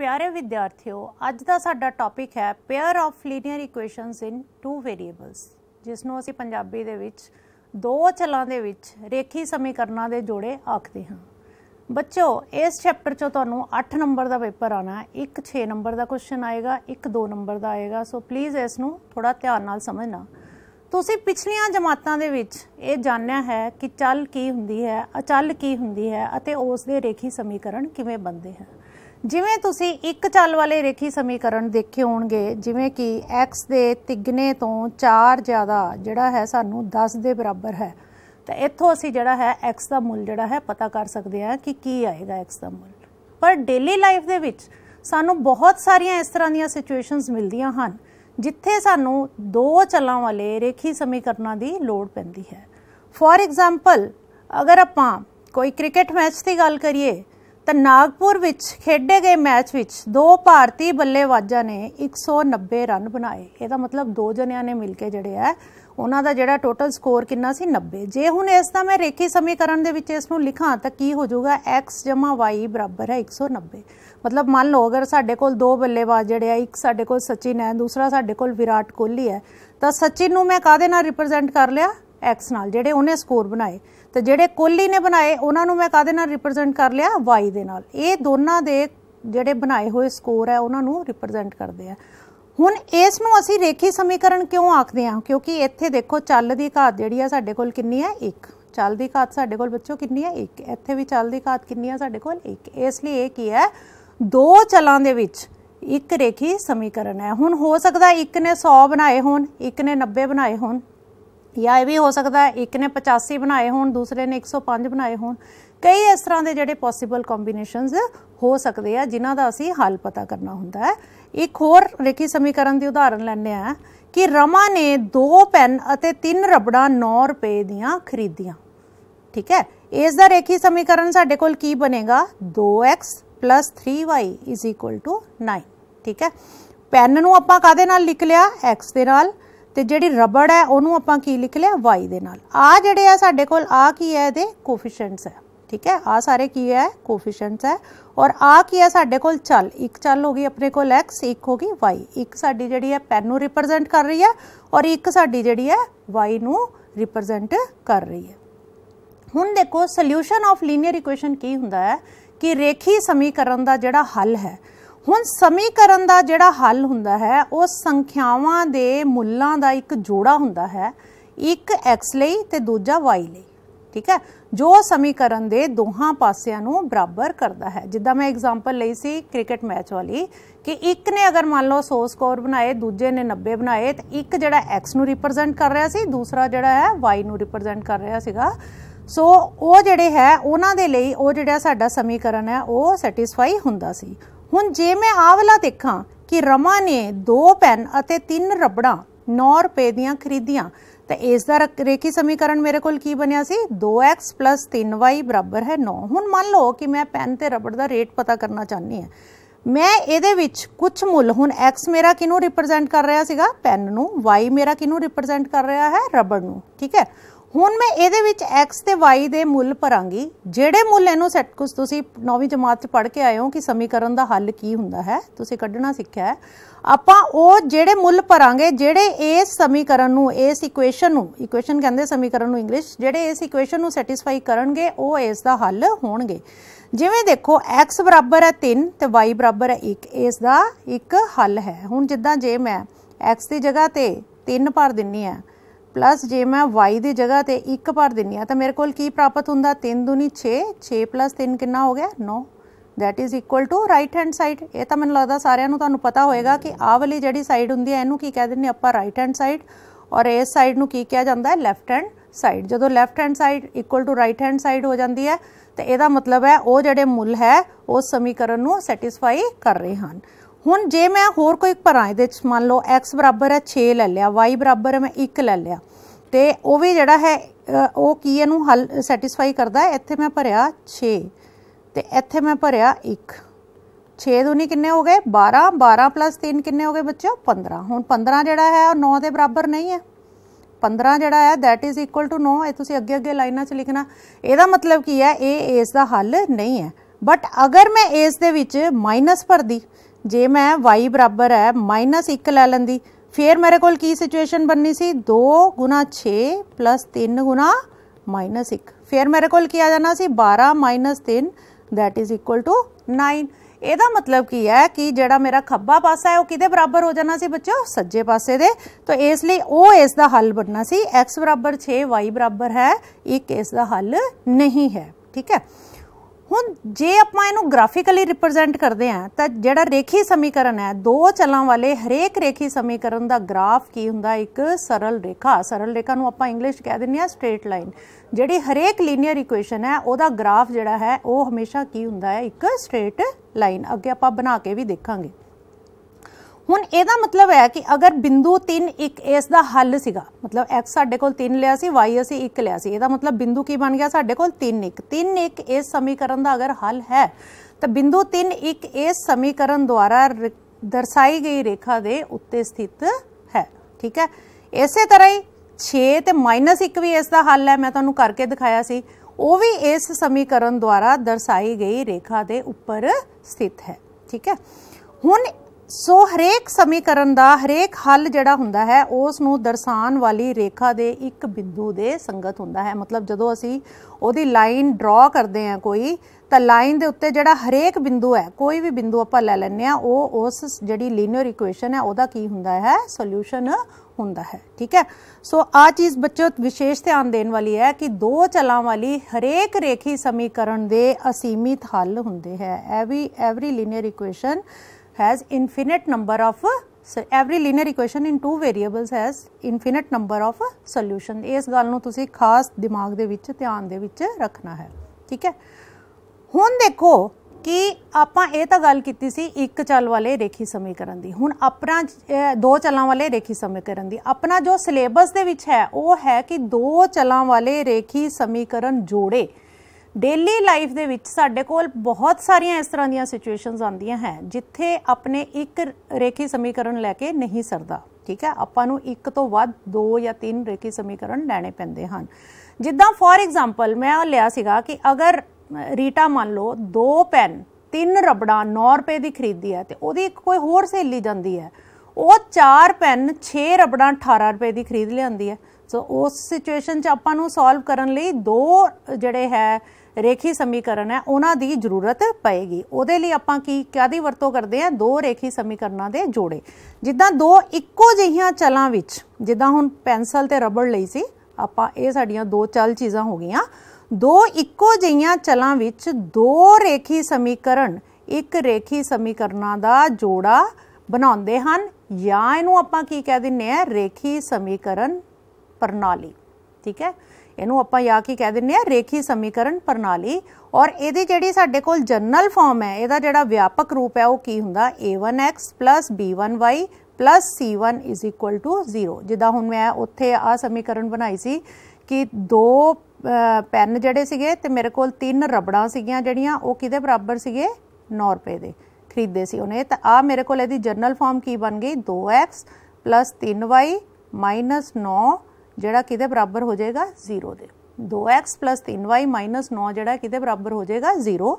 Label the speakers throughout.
Speaker 1: ਪਿਆਰੇ ਵਿਦਿਆਰਥੀਓ, ਅੱਜ ਦਾ ਸਾਡਾ ਟੌਪਿਕ ਹੈ pair of linear equations in two variables ਜਿਸ ਨੂੰ ਅਸੀਂ ਪੰਜਾਬੀ ਦੇ ਵਿੱਚ ਦੋ ਚਲਾਂ ਦੇ ਵਿੱਚ ਰੇਖੀ ਸਮੀਕਰਨਾਂ ਦੇ ਜੋੜੇ ਆਖਦੇ ਹਾਂ। ਬੱਚੋ ਇਸ ਚੈਪਟਰ ਚੋਂ ਤੁਹਾਨੂੰ 8 ਨੰਬਰ ਦਾ ਪੇਪਰ ਆਣਾ ਹੈ, ਇੱਕ 6 ਨੰਬਰ ਦਾ ਕੁਐਸਚਨ ਆਏਗਾ, ਇੱਕ 2 ਨੰਬਰ ਦਾ ਆਏਗਾ, ਸੋ ਪਲੀਜ਼ ਇਸ ਨੂੰ ਥੋੜਾ ਧਿਆਨ ਨਾਲ ਸਮਝਣਾ। ਤੁਸੀਂ ਪਿਛਲੀਆਂ ਜਮਾਤਾਂ ਦੇ ਵਿੱਚ ਇਹ ਜਾਣਿਆ ਹੈ ਕਿ ਚੱਲ ਕੀ ਹੁੰਦੀ ਹੈ, ਅਚਲ ਕੀ ਹੁੰਦੀ ਹੈ ਅਤੇ ਉਸ ਦੇ ਰੇਖੀ ਸਮੀਕਰਨ ਕਿਵੇਂ ਬਣਦੇ ਹਨ ਜਿਵੇਂ ਤੁਸੀਂ ਇੱਕ ਚੱਲ ਵਾਲੇ ਰੇਖੀ ਸਮੀਕਰਨ ਦੇਖੇ ਹੋਣਗੇ, ਜਿਵੇਂ ਕਿ x ਦੇ ਤਿਗਨੇ ਤੋਂ 4 ਜ਼ਿਆਦਾ ਜਿਹੜਾ ਹੈ ਸਾਨੂੰ 10 ਦੇ ਬਰਾਬਰ ਹੈ। ਤਾਂ ਇੱਥੋਂ ਅਸੀਂ ਜਿਹੜਾ ਹੈ x ਦਾ ਮੁੱਲ ਜਿਹੜਾ ਹੈ ਪਤਾ ਕਰ ਸਕਦੇ ਹਾਂ ਕਿ ਕੀ ਆਏਗਾ x ਦਾ ਮੁੱਲ। ਪਰ ਡੇਲੀ ਲਾਈਫ ਦੇ ਵਿੱਚ ਸਾਨੂੰ ਬਹੁਤ ਸਾਰੀਆਂ ਇਸ ਤਰ੍ਹਾਂ ਦੀਆਂ ਸਿਚੁਏਸ਼ਨਸ ਮਿਲਦੀਆਂ ਹਨ, ਜਿੱਥੇ ਸਾਨੂੰ ਦੋ ਚਲਾਂ ਵਾਲੇ ਰੇਖੀ ਸਮੀਕਰਨਾਂ ਦੀ ਲੋੜ ਪੈਂਦੀ ਹੈ। ਫੋਰ ਐਗਜ਼ਾਮਪਲ ਅਗਰ ਆਪਾਂ ਕੋਈ ਕ੍ਰਿਕਟ ਮੈਚ ਦੀ ਗੱਲ ਕਰੀਏ ਤਾਂ ਨਾਗਪੁਰ ਵਿੱਚ ਖੇਡੇ ਗਏ ਮੈਚ ਵਿੱਚ ਦੋ ਭਾਰਤੀ ਬੱਲੇਬਾਜ਼ਾਂ ਨੇ 190 ਰਨ ਬਣਾਏ। ਇਹਦਾ ਮਤਲਬ ਦੋ ਜਣਿਆਂ ਨੇ ਮਿਲ ਕੇ ਜਿਹੜੇ ਹੈ ਉਹਨਾਂ ਦਾ ਜਿਹੜਾ ਟੋਟਲ ਸਕੋਰ ਕਿੰਨਾ ਸੀ? 90 ਜੇ ਹੁਣ ਇਸ ਦਾ ਮੈਂ ਰੇਖੀ ਸਮੀਕਰਨ ਦੇ ਵਿੱਚ ਇਸ ਨੂੰ ਲਿਖਾਂ, ਤਾਂ ਕੀ ਹੋ ਜਾਊਗਾ? x y ਬਰਾਬਰ ਹੈ 190 ਮਤਲਬ ਮੰਨ ਲਓ, ਅਗਰ ਸਾਡੇ ਕੋਲ ਦੋ ਬੱਲੇਬਾਜ਼ ਜਿਹੜੇ ਆ, ਇੱਕ ਸਾਡੇ ਕੋਲ ਸਚਿਨ ਹੈ, ਦੂਸਰਾ ਸਾਡੇ ਕੋਲ ਵਿਰਾਟ ਕੋਹਲੀ ਹੈ, ਤਾਂ ਸਚਿਨ ਨੂੰ ਮੈਂ ਕਾਦੇ ਨਾਲ ਰਿਪਰੈਜ਼ੈਂਟ ਕਰ ਲਿਆ? x ਨਾਲ, ਜਿਹੜੇ ਉਹਨੇ ਸਕੋਰ ਬਣਾਏ। ਤੇ ਜਿਹੜੇ ਕੋਹਲੀ ਨੇ ਬਣਾਏ, ਉਹਨਾਂ ਨੂੰ ਮੈਂ ਕਾਦੇ ਨਾਲ ਰਿਪਰੈਜ਼ੈਂਟ ਕਰ ਲਿਆ? Y ਦੇ ਨਾਲ। ਇਹ ਦੋਨਾਂ ਦੇ ਜਿਹੜੇ ਬਣਾਏ ਹੋਏ ਸਕੋਰ ਹੈ, ਉਹਨਾਂ ਨੂੰ ਰਿਪਰੈਜ਼ੈਂਟ ਕਰਦੇ ਆ। ਹੁਣ ਇਸ ਨੂੰ ਅਸੀਂ ਰੇਖੀ ਸਮੀਕਰਨ ਕਿਉਂ ਆਖਦੇ ਹਾਂ? ਕਿਉਂਕਿ ਇੱਥੇ ਦੇਖੋ, ਚੱਲ ਦੀ ਘਾਤ ਜਿਹੜੀ ਆ ਸਾਡੇ ਕੋਲ ਕਿੰਨੀ ਹੈ 1 ਚੱਲ ਦੀ ਘਾਤ ਸਾਡੇ ਕੋਲ ਬੱਚੋ ਕਿੰਨੀ ਹੈ 1 ਇੱਥੇ ਵੀ ਚੱਲ ਦੀ ਘਾਤ ਕਿੰਨੀ ਹੈ ਸਾਡੇ ਕੋਲ 1 ਇਸ ਲਈ ਇਹ ਕੀ ਹੈ? ਦੋ ਚਲਾਂ ਦੇ ਵਿੱਚ ਇੱਕ ਰੇਖੀ ਸਮੀਕਰਨ ਹੈ। ਹੁਣ ਹੋ ਸਕਦਾ ਇੱਕ ਨੇ 100 ਬਣਾਏ ਹੋਣ, ਇੱਕ ਨੇ 90 ਬਣਾਏ ਹੋਣ। ਜਾਂ ਇਹ ਵੀ ਹੋ ਸਕਦਾ ਹੈ ਇੱਕ ਨੇ 85 ਬਣਾਏ ਹੋਣ, ਦੂਸਰੇ ਨੇ 105 ਬਣਾਏ ਹੋਣ। ਕਈ ਇਸ ਤਰ੍ਹਾਂ ਦੇ ਜਿਹੜੇ ਪੋਸੀਬਲ ਕੰਬੀਨੇਸ਼ਨਸ ਹੋ ਸਕਦੇ ਆ, ਜਿਨ੍ਹਾਂ ਦਾ ਅਸੀਂ ਹੱਲ ਪਤਾ ਕਰਨਾ ਹੁੰਦਾ ਹੈ। ਇੱਕ ਹੋਰ ਰੇਖੀ ਸਮੀਕਰਨ ਦੀ ਉਦਾਹਰਨ ਲੈਣੇ ਆ ਕਿ ਰਮਾ ਨੇ ਦੋ ਪੈਨ ਅਤੇ ਤਿੰਨ ਰਬੜਾਂ 9 ਰੁਪਏ ਦੀਆਂ ਖਰੀਦੀਆਂ। ਠੀਕ ਹੈ? ਇਸ ਦਾ ਰੇਖੀ ਸਮੀਕਰਨ ਸਾਡੇ ਕੋਲ ਕੀ ਬਣੇਗਾ? 2x 3y 9 ਠੀਕ ਹੈ? ਪੈਨ ਨੂੰ ਆਪਾਂ ਕਾਦੇ ਨਾਲ ਲਿਖ ਲਿਆ? x ਦੇ ਨਾਲ। ਤੇ ਜਿਹੜੀ ਰਬੜ ਹੈ, ਉਹਨੂੰ ਆਪਾਂ ਕੀ ਲਿਖ ਲਿਆ? Y ਦੇ ਨਾਲ। ਆ ਜਿਹੜੇ ਆ ਸਾਡੇ ਕੋਲ ਆ ਕੀ ਹੈ ਇਹਦੇ? ਕੋਫੀਸ਼ੀਐਂਟਸ ਹੈ। ਠੀਕ ਹੈ? ਆ ਸਾਰੇ ਕੀ ਹੈ? ਕੋਫੀਸ਼ੀਐਂਟਸ ਹੈ। ਔਰ ਆ ਕੀ ਹੈ ਸਾਡੇ ਕੋਲ? ਚੱਲ। ਇੱਕ ਚੱਲ ਹੋ ਗਈ ਆਪਣੇ ਕੋਲ x, ਇੱਕ ਹੋ ਗਈ y ਇੱਕ ਸਾਡੀ ਜਿਹੜੀ ਹੈ ਪੈਨ ਨੂੰ ਰਿਪਰੈਜ਼ੈਂਟ ਕਰ ਰਹੀ ਹੈ ਔਰ ਇੱਕ ਸਾਡੀ ਜਿਹੜੀ ਹੈ, y ਨੂੰ ਰਿਪਰੈਜ਼ੈਂਟ ਕਰ ਰਹੀ ਹੈ। ਹੁਣ ਦੇਖੋ ਸੋਲੂਸ਼ਨ ਆਫ ਲੀਨੀਅਰ ਇਕੁਏਸ਼ਨ ਕੀ ਹੁੰਦਾ ਹੈ? ਕਿ ਰੇਖੀ ਸਮੀਕਰਨ ਦਾ ਜਿਹੜਾ ਹੱਲ ਹੈ ਹੁਣ ਸਮੀਕਰਨ ਦਾ ਜਿਹੜਾ ਹੱਲ ਹੁੰਦਾ ਹੈ, ਉਹ ਸੰਖਿਆਵਾਂ ਦੇ ਮੁੱਲਾਂ ਦਾ ਇੱਕ ਜੋੜਾ ਹੁੰਦਾ ਹੈ, ਇੱਕ x ਲਈ ਤੇ ਦੂਜਾ y ਲਈ, ਠੀਕ ਹੈ? ਜੋ ਸਮੀਕਰਨ ਦੇ ਦੋਹਾਂ ਪਾਸਿਆਂ ਨੂੰ ਬਰਾਬਰ ਕਰਦਾ ਹੈ। ਜਿੱਦਾਂ ਮੈਂ ਐਗਜ਼ਾਮਪਲ ਲਈ ਸੀ ਕ੍ਰਿਕਟ ਮੈਚ ਵਾਲੀ, ਕਿ ਇੱਕ ਨੇ ਅਗਰ ਮੰਨ ਲਓ 100 ਸਕੋਰ ਬਣਾਏ, ਦੂਜੇ ਨੇ 90 ਬਣਾਏ, ਤੇ ਇੱਕ ਜਿਹੜਾ x ਨੂੰ ਰਿਪਰੈਜ਼ੈਂਟ ਕਰ ਰਿਹਾ ਸੀ, ਦੂਸਰਾ ਜਿਹੜਾ ਹੈ y ਨੂੰ ਰਿਪਰੈਜ਼ੈਂਟ ਕਰ ਰਿਹਾ ਸੀਗਾ। ਸੋ ਉਹ ਜਿਹੜੇ ਹੈ, ਉਹਨਾਂ ਦੇ ਲਈ ਉਹ ਜਿਹੜਾ ਸਾਡਾ ਸਮੀਕਰਨ ਹੈ, ਉਹ ਸੈਟੀਸਫਾਈ ਹੁੰਦਾ ਸੀ। ਹੁਣ ਜੇ ਮੈਂ ਆਹ ਵਾਲਾ ਦੇਖਾਂ ਕਿ ਰਮਾ ਨੇ ਦੋ ਪੈਨ ਅਤੇ ਤਿੰਨ ਰਬੜਾਂ 9 ਰੁਪਏ ਦੀਆਂ ਖਰੀਦੀਆਂ, ਤਾਂ ਇਸ ਦਾ ਰੇਖੀ ਸਮੀਕਰਨ ਮੇਰੇ ਕੋਲ ਕੀ ਬਣਿਆ ਸੀ? 2x 3y 9 ਹੁਣ ਮੰਨ ਲਓ ਕਿ ਮੈਂ ਪੈਨ ਤੇ ਰਬੜ ਦਾ ਰੇਟ ਪਤਾ ਕਰਨਾ ਚਾਹਨੀ ਹਾਂ। ਮੈਂ ਇਹਦੇ ਵਿੱਚ ਕੁਝ ਮੁੱਲ, ਹੁਣ x ਮੇਰਾ ਕਿਨੂੰ ਰਿਪਰੈਜ਼ੈਂਟ ਕਰ ਰਿਹਾ ਸੀਗਾ? ਪੈਨ ਨੂੰ y ਮੇਰਾ ਕਿਨੂੰ ਰਿਪਰੈਜ਼ੈਂਟ ਕਰ ਰਿਹਾ ਹੈ? ਰਬੜ ਨੂੰ। ਠੀਕ ਹੈ? ਹੁਣ ਮੈਂ ਇਹਦੇ ਵਿੱਚ x ਤੇ y ਦੇ ਮੁੱਲ ਭਰਾਂਗੀ। ਜਿਹੜੇ ਮੁੱਲ ਇਹਨੂੰ ਸੈਟ ਕੁਝ ਤੁਸੀਂ 9ਵੀਂ ਜਮਾਤ 'ਚ ਪੜ੍ਹ ਕੇ ਆਏ ਹੋ ਕਿ ਸਮੀਕਰਨ ਦਾ ਹੱਲ ਕੀ ਹੁੰਦਾ ਹੈ, ਤੁਸੀਂ ਕੱਢਣਾ ਸਿੱਖਿਆ ਹੈ। ਆਪਾਂ ਉਹ ਜਿਹੜੇ ਮੁੱਲ ਭਰਾਂਗੇ, ਜਿਹੜੇ ਇਸ ਸਮੀਕਰਨ ਨੂੰ, ਇਸ ਇਕੁਏਸ਼ਨ ਨੂੰ ਇਕੁਏਸ਼ਨ ਕਹਿੰਦੇ ਸਮੀਕਰਨ ਨੂੰ ਇੰਗਲਿਸ਼ ਜਿਹੜੇ ਇਸ ਇਕੁਏਸ਼ਨ ਨੂੰ ਸੈਟੀਸਫਾਈ ਕਰਨਗੇ, ਉਹ ਇਸ ਦਾ ਹੱਲ ਹੋਣਗੇ। ਜਿਵੇਂ ਦੇਖੋ, x ਬਰਾਬਰ ਹੈ 3 ਤੇ y ਬਰਾਬਰ ਹੈ 1 ਇਸ ਦਾ ਇੱਕ ਹੱਲ ਹੈ। ਹੁਣ ਜਿੱਦਾਂ ਜੇ ਮੈਂ x ਦੀ ਜਗ੍ਹਾ ਤੇ 3 ਭਰ ਦਿੰਨੀ ਆ ਪਲੱਸ ਜੇ ਮੈਂ y ਦੀ ਜਗ੍ਹਾ ਤੇ 1 ਭਰ ਦਿੰਨੀ ਆ ਤਾਂ ਮੇਰੇ ਕੋਲ ਕੀ ਪ੍ਰਾਪਤ ਹੁੰਦਾ? 3 ਦੁਨੀ 6 6 3 ਕਿੰਨਾ ਹੋ ਗਿਆ? 9 that is equal to right hand side ਇਹ ਤਾਂ ਮੈਨੂੰ ਲੱਗਦਾ ਸਾਰਿਆਂ ਨੂੰ ਤੁਹਾਨੂੰ ਪਤਾ ਹੋਏਗਾ ਕਿ ਆਹ ਵਾਲੀ ਜਿਹੜੀ ਸਾਈਡ ਹੁੰਦੀ ਹੈ, ਇਹਨੂੰ ਕੀ ਕਹਿ ਦਿੰਦੇ ਆਪਾਂ ਰਾਈਟ ਹੈਂਡ ਸਾਈਡ ਔਰ ਇਸ ਸਾਈਡ ਨੂੰ ਕੀ ਕਿਹਾ ਜਾਂਦਾ ਹੈ? ਲੈਫਟ ਹੈਂਡ ਸਾਈਡ ਜਦੋਂ left hand side equal to right hand side ਹੋ ਜਾਂਦੀ ਹੈ, ਤਾਂ ਇਹਦਾ ਮਤਲਬ ਹੈ ਉਹ ਜਿਹੜੇ ਮੁੱਲ ਹੈ ਉਸ ਸਮੀਕਰਨ ਨੂੰ ਸੈਟੀਸਫਾਈ ਕਰ ਰਹੇ ਹਨ। ਹੁਣ ਜੇ ਮੈਂ ਹੋਰ ਕੋਈ ਭਰਾਂ ਇਹਦੇ ਵਿੱਚ ਮੰਨ ਲਓ x ਬਰਾਬਰ ਹੈ 6 ਲੈ ਲਿਆ, y ਬਰਾਬਰ ਹੈ, ਮੈਂ 1 ਲੈ ਲਿਆ। ਤੇ ਉਹ ਵੀ ਜਿਹੜਾ ਹੈ ਉਹ ਕੀ ਇਹਨੂੰ ਹੱਲ ਸੈਟੀਸਫਾਈ ਕਰਦਾ ਹੈ? ਇੱਥੇ ਮੈਂ ਭਰਿਆ 6 ਤੇ ਇੱਥੇ ਮੈਂ ਭਰਿਆ 1 6 ਦੂਨੀ ਕਿੰਨੇ ਹੋ ਗਏ? 12 12 3 ਕਿੰਨੇ ਹੋ ਗਏ ਬੱਚੋ 15 ਹੁਣ 15 ਜਿਹੜਾ ਹੈ, ਉਹ 9 ਦੇ ਬਰਾਬਰ ਨਹੀਂ ਹੈ। 15 ਜਿਹੜਾ ਹੈ, that ਇਜ਼ equal ਟੂ 9 ਇਹ ਤੁਸੀਂ ਅੱਗੇ ਅੱਗੇ ਲਾਈਨਾਂ 'ਚ ਲਿਖਣਾ। ਇਹਦਾ ਮਤਲਬ ਕੀ ਹੈ? ਇਹ ਇਸ ਦਾ ਹੱਲ ਨਹੀਂ ਹੈ। ਬਟ ਅਗਰ ਮੈਂ ਇਸ ਦੇ ਵਿੱਚ ਮਾਈਨਸ ਭਰਦੀ ਜੇ ਮੈਂ y ਬਰਾਬਰ ਹੈ -1 ਲੈ ਲੈਂਦੀ। ਫਿਰ ਮੇਰੇ ਕੋਲ ਕੀ ਸਿਚੁਏਸ਼ਨ ਬਣਨੀ ਸੀ? 2 6 3 1 ਫਿਰ ਮੇਰੇ ਕੋਲ ਕੀ ਆ ਜਾਣਾ ਸੀ? 12 3 that is equal to 9 ਇਹਦਾ ਮਤਲਬ ਕੀ ਹੈ ਕਿ ਜਿਹੜਾ ਮੇਰਾ ਖੱਬਾ ਪਾਸਾ ਹੈ, ਉਹ ਕਿਹਦੇ ਬਰਾਬਰ ਹੋ ਜਾਣਾ ਸੀ ਬੱਚੋ ਸੱਜੇ ਪਾਸੇ ਦੇ। ਤਾਂ ਇਸ ਲਈ ਉਹ ਇਸ ਦਾ ਹੱਲ ਬਣਨਾ ਸੀ। x 6 y ਬਰਾਬਰ ਹੈ, ਇੱਕ ਇਸ ਦਾ ਹੱਲ ਨਹੀਂ ਹੈ। ਠੀਕ ਹੈ? ਹੁਣ ਜੇ ਆਪਾਂ ਇਹਨੂੰ ਗ੍ਰਾਫਿਕਲੀ ਰਿਪਰੈਜ਼ੈਂਟ ਕਰਦੇ ਆ ਤਾਂ ਜਿਹੜਾ ਰੇਖੀ ਸਮੀਕਰਨ ਹੈ, ਦੋ ਚਲਾਂ ਵਾਲੇ ਹਰੇਕ ਰੇਖੀ ਸਮੀਕਰਨ ਦਾ ਗ੍ਰਾਫ ਕੀ ਹੁੰਦਾ? ਇੱਕ ਸਰਲ ਰੇਖਾ। ਸਰਲ ਰੇਖਾ ਨੂੰ ਆਪਾਂ ਇੰਗਲਿਸ਼ ਕਹਿ ਦਿੰਦੇ ਆ ਸਟ੍ਰੇਟ ਲਾਈਨ ਜਿਹੜੀ ਹਰੇਕ ਲੀਨੀਅਰ ਇਕੁਏਸ਼ਨ ਹੈ, ਉਹਦਾ ਗ੍ਰਾਫ ਜਿਹੜਾ ਹੈ, ਉਹ ਹਮੇਸ਼ਾ ਕੀ ਹੁੰਦਾ ਹੈ? ਇੱਕ ਸਟ੍ਰੇਟ ਲਾਈਨ ਅੱਗੇ ਆਪਾਂ ਬਣਾ ਕੇ ਵੀ ਦੇਖਾਂਗੇ। ਹੁਣ ਇਹਦਾ ਮਤਲਬ ਹੈ ਕਿ ਅਗਰ ਬਿੰਦੂ 3 ਇੱਕ ਇਸ ਦਾ ਹੱਲ ਸੀਗਾ, ਮਤਲਬ x ਸਾਡੇ ਕੋਲ 3 ਲਿਆ ਸੀ, y ਅਸੀਂ 1 ਲਿਆ ਸੀ, ਇਹਦਾ ਮਤਲਬ ਬਿੰਦੂ ਕੀ ਬਣ ਗਿਆ ਸਾਡੇ ਕੋਲ 3 1 3 1 ਇਸ ਸਮੀਕਰਨ ਦਾ ਅਗਰ ਹੱਲ ਹੈ, ਤਾਂ ਬਿੰਦੂ 3 1 ਇਸ ਸਮੀਕਰਨ ਦੁਆਰਾ ਦਰਸਾਈ ਗਈ ਰੇਖਾ ਦੇ ਉੱਤੇ ਸਥਿਤ ਹੈ, ਠੀਕ ਹੈ? ਇਸੇ ਤਰ੍ਹਾਂ ਹੀ 6 ਤੇ -1 ਵੀ ਇਸ ਦਾ ਹੱਲ ਹੈ, ਮੈਂ ਤੁਹਾਨੂੰ ਕਰਕੇ ਦਿਖਾਇਆ ਸੀ, ਉਹ ਵੀ ਇਸ ਸਮੀਕਰਨ ਦੁਆਰਾ ਦਰਸਾਈ ਗਈ ਰੇਖਾ ਦੇ ਉੱਪਰ ਸਥਿਤ ਹੈ, ਠੀਕ ਹੈ? ਹੁਣ ਸੋ ਹਰੇਕ ਸਮੀਕਰਨ ਦਾ ਹਰੇਕ ਹੱਲ ਜਿਹੜਾ ਹੁੰਦਾ ਹੈ, ਉਸ ਨੂੰ ਦਰਸਾਉਣ ਵਾਲੀ ਰੇਖਾ ਦੇ ਇੱਕ ਬਿੰਦੂ ਦੇ ਸੰਗਤ ਹੁੰਦਾ ਹੈ। ਮਤਲਬ ਜਦੋਂ ਅਸੀਂ ਉਹਦੀ ਲਾਈਨ ਡਰਾ ਕਰਦੇ ਹਾਂ ਕੋਈ, ਤਾਂ ਲਾਈਨ ਦੇ ਉੱਤੇ ਜਿਹੜਾ ਹਰੇਕ ਬਿੰਦੂ ਹੈ, ਕੋਈ ਵੀ ਬਿੰਦੂ ਆਪਾਂ ਲੈ ਲੈਂਦੇ ਆ ਉਹ ਉਸ ਜਿਹੜੀ ਲੀਨੀਅਰ ਇਕੁਏਸ਼ਨ ਹੈ, ਉਹਦਾ ਕੀ ਹੁੰਦਾ ਹੈ? ਸੋਲੂਸ਼ਨ ਹੁੰਦਾ ਹੈ। ਠੀਕ ਹੈ? ਸੋ ਆ ਚੀਜ਼ ਬੱਚੋ ਵਿਸ਼ੇਸ਼ ਧਿਆਨ ਦੇਣ ਵਾਲੀ ਹੈ ਕਿ ਦੋ ਚਲਾਂ ਵਾਲੀ ਹਰੇਕ ਰੇਖੀ ਸਮੀਕਰਨ ਦੇ ਅਸੀਮਿਤ ਹੱਲ ਹੁੰਦੇ ਹੈ। Every every linear equation has infinite number of uh, so every linear equation in two variables has infinite number of uh, solution. ਇਸ ਗੱਲ ਨੂੰ ਤੁਸੀਂ ਖਾਸ ਦਿਮਾਗ ਦੇ ਵਿੱਚ, ਧਿਆਨ ਦੇ ਵਿੱਚ ਰੱਖਣਾ ਹੈ। ਠੀਕ ਹੈ? ਹੁਣ ਦੇਖੋ ਕਿ ਆਪਾਂ ਇਹ ਤਾਂ ਗੱਲ ਕੀਤੀ ਸੀ, ਇੱਕ ਚੱਲ ਵਾਲੇ ਰੇਖੀ ਸਮੀਕਰਨ ਦੀ। ਹੁਣ ਆਪਣਾ ਦੋ ਚਲਾਂ ਵਾਲੇ ਰੇਖੀ ਸਮੀਕਰਨ ਦੀ। ਆਪਣਾ ਜੋ ਸਿਲੇਬਸ ਦੇ ਵਿੱਚ ਹੈ, ਉਹ ਹੈ ਕਿ ਦੋ ਚਲਾਂ ਵਾਲੇ ਰੇਖੀ ਸਮੀਕਰਨ ਜੋੜੇ। ਡੇਲੀ ਲਾਈਫ ਦੇ ਵਿੱਚ ਸਾਡੇ ਕੋਲ ਬਹੁਤ ਸਾਰੀਆਂ ਇਸ ਤਰ੍ਹਾਂ ਦੀਆਂ ਸਿਚੁਏਸ਼ਨਸ ਆਉਂਦੀਆਂ ਹੈ, ਜਿੱਥੇ ਆਪਣੇ ਇੱਕ ਰੇਖੀ ਸਮੀਕਰਨ ਲੈ ਕੇ ਨਹੀਂ ਸਰਦਾ। ਠੀਕ ਹੈ? ਆਪਾਂ ਨੂੰ ਇੱਕ ਤੋਂ ਵੱਧ ਦੋ ਜਾਂ ਤਿੰਨ ਰੇਖੀ ਸਮੀਕਰਨ ਲੈਣੇ ਪੈਂਦੇ ਹਨ। ਜਿੱਦਾਂ ਫੋਰ ਐਗਜ਼ਾਮਪਲ ਮੈਂ ਲਿਆ ਸੀਗਾ ਕਿ ਅਗਰ ਰੀਟਾ ਮੰਨ ਲਓ, ਦੋ ਪੈਨ, ਤਿੰਨ ਰਬੜਾਂ 9 ਰੁਪਏ ਦੀ ਖਰੀਦੀ ਹੈ ਤੇ ਉਹਦੀ ਇੱਕ ਕੋਈ ਹੋਰ ਸਹੇਲੀ ਜਾਂਦੀ ਹੈ, ਉਹ ਚਾਰ ਪੈਨ 6 ਰਬੜਾਂ 18 ਰੁਪਏ ਦੀ ਖਰੀਦ ਲਿਆਂਦੀ ਹੈ। ਸੋ ਉਸ ਸਿਚੁਏਸ਼ਨ 'ਚ ਆਪਾਂ ਨੂੰ ਸੋਲਵ ਕਰਨ ਲਈ ਦੋ ਜਿਹੜੇ ਹੈ ਰੇਖੀ ਸਮੀਕਰਨ ਹੈ, ਉਹਨਾਂ ਦੀ ਜ਼ਰੂਰਤ ਪਏਗੀ। ਉਹਦੇ ਲਈ ਆਪਾਂ ਕੀ ਕਾਦੀ ਵਰਤੋਂ ਕਰਦੇ ਆ ਦੋ ਰੇਖੀ ਸਮੀਕਰਨਾਂ ਦੇ ਜੋੜੇ। ਜਿੱਦਾਂ ਦੋ ਇੱਕੋ ਜਿਹੀਆਂ ਚਲਾਂ ਵਿੱਚ, ਜਿੱਦਾਂ ਹੁਣ ਪੈਨਸਲ ਤੇ ਰਬੜ ਲਈ ਸੀ, ਆਪਾਂ ਇਹ ਸਾਡੀਆਂ ਦੋ ਚਲ ਚੀਜ਼ਾਂ ਹੋ ਗਈਆਂ। ਦੋ ਇੱਕੋ ਜਿਹੀਆਂ ਚਲਾਂ ਵਿੱਚ ਦੋ ਰੇਖੀ ਸਮੀਕਰਨ, ਇੱਕ ਰੇਖੀ ਸਮੀਕਰਨਾਂ ਦਾ ਜੋੜਾ ਬਣਾਉਂਦੇ ਹਨ। ਜਾਂ ਇਹਨੂੰ ਆਪਾਂ ਕੀ ਕਹਿ ਦਿੰਨੇ ਆ ਰੇਖੀ ਸਮੀਕਰਨ ਪ੍ਰਣਾਲੀ। ਠੀਕ ਹੈ? ਇਹਨੂੰ ਆਪਾਂ ਜਾਂ ਕੀ ਕਹਿ ਦਿੰਨੇ ਆ ਰੇਖੀ ਸਮੀਕਰਨ ਪ੍ਰਣਾਲੀ। ਔਰ ਇਹਦੀ ਜਿਹੜੀ ਸਾਡੇ ਕੋਲ ਜਨਰਲ ਫਾਰਮ ਹੈ, ਇਹਦਾ ਜਿਹੜਾ ਵਿਆਪਕ ਰੂਪ ਹੈ, ਉਹ ਕੀ ਹੁੰਦਾ? A1x b1y c1 0 ਜਿੱਦਾਂ ਹੁਣ ਮੈਂ ਉੱਥੇ ਆ ਸਮੀਕਰਨ ਬਣਾਈ ਸੀ ਕਿ ਦੋ ਪੈਨ ਜਿਹੜੇ ਸੀਗੇ ਤੇ ਮੇਰੇ ਕੋਲ ਤਿੰਨ ਰਬੜਾਂ ਸੀਗੀਆਂ ਜਿਹੜੀਆਂ, ਉਹ ਕਿਹਦੇ ਬਰਾਬਰ ਸੀਗੇ? 9 ਰੁਪਏ ਦੇ ਖਰੀਦੇ ਸੀ ਉਹਨੇ। ਤਾਂ ਆ ਮੇਰੇ ਕੋਲ ਇਹਦੀ ਜਨਰਲ ਫਾਰਮ ਕੀ ਬਣ ਗਈ? 2x 3y 9 ਜਿਹੜਾ ਕਿਹਦੇ ਬਰਾਬਰ ਹੋ ਜਾਏਗਾ? 0 ਦੇ। 2x 3y 9 ਜਿਹੜਾ ਕਿਹਦੇ ਬਰਾਬਰ ਹੋ ਜਾਏਗਾ? 0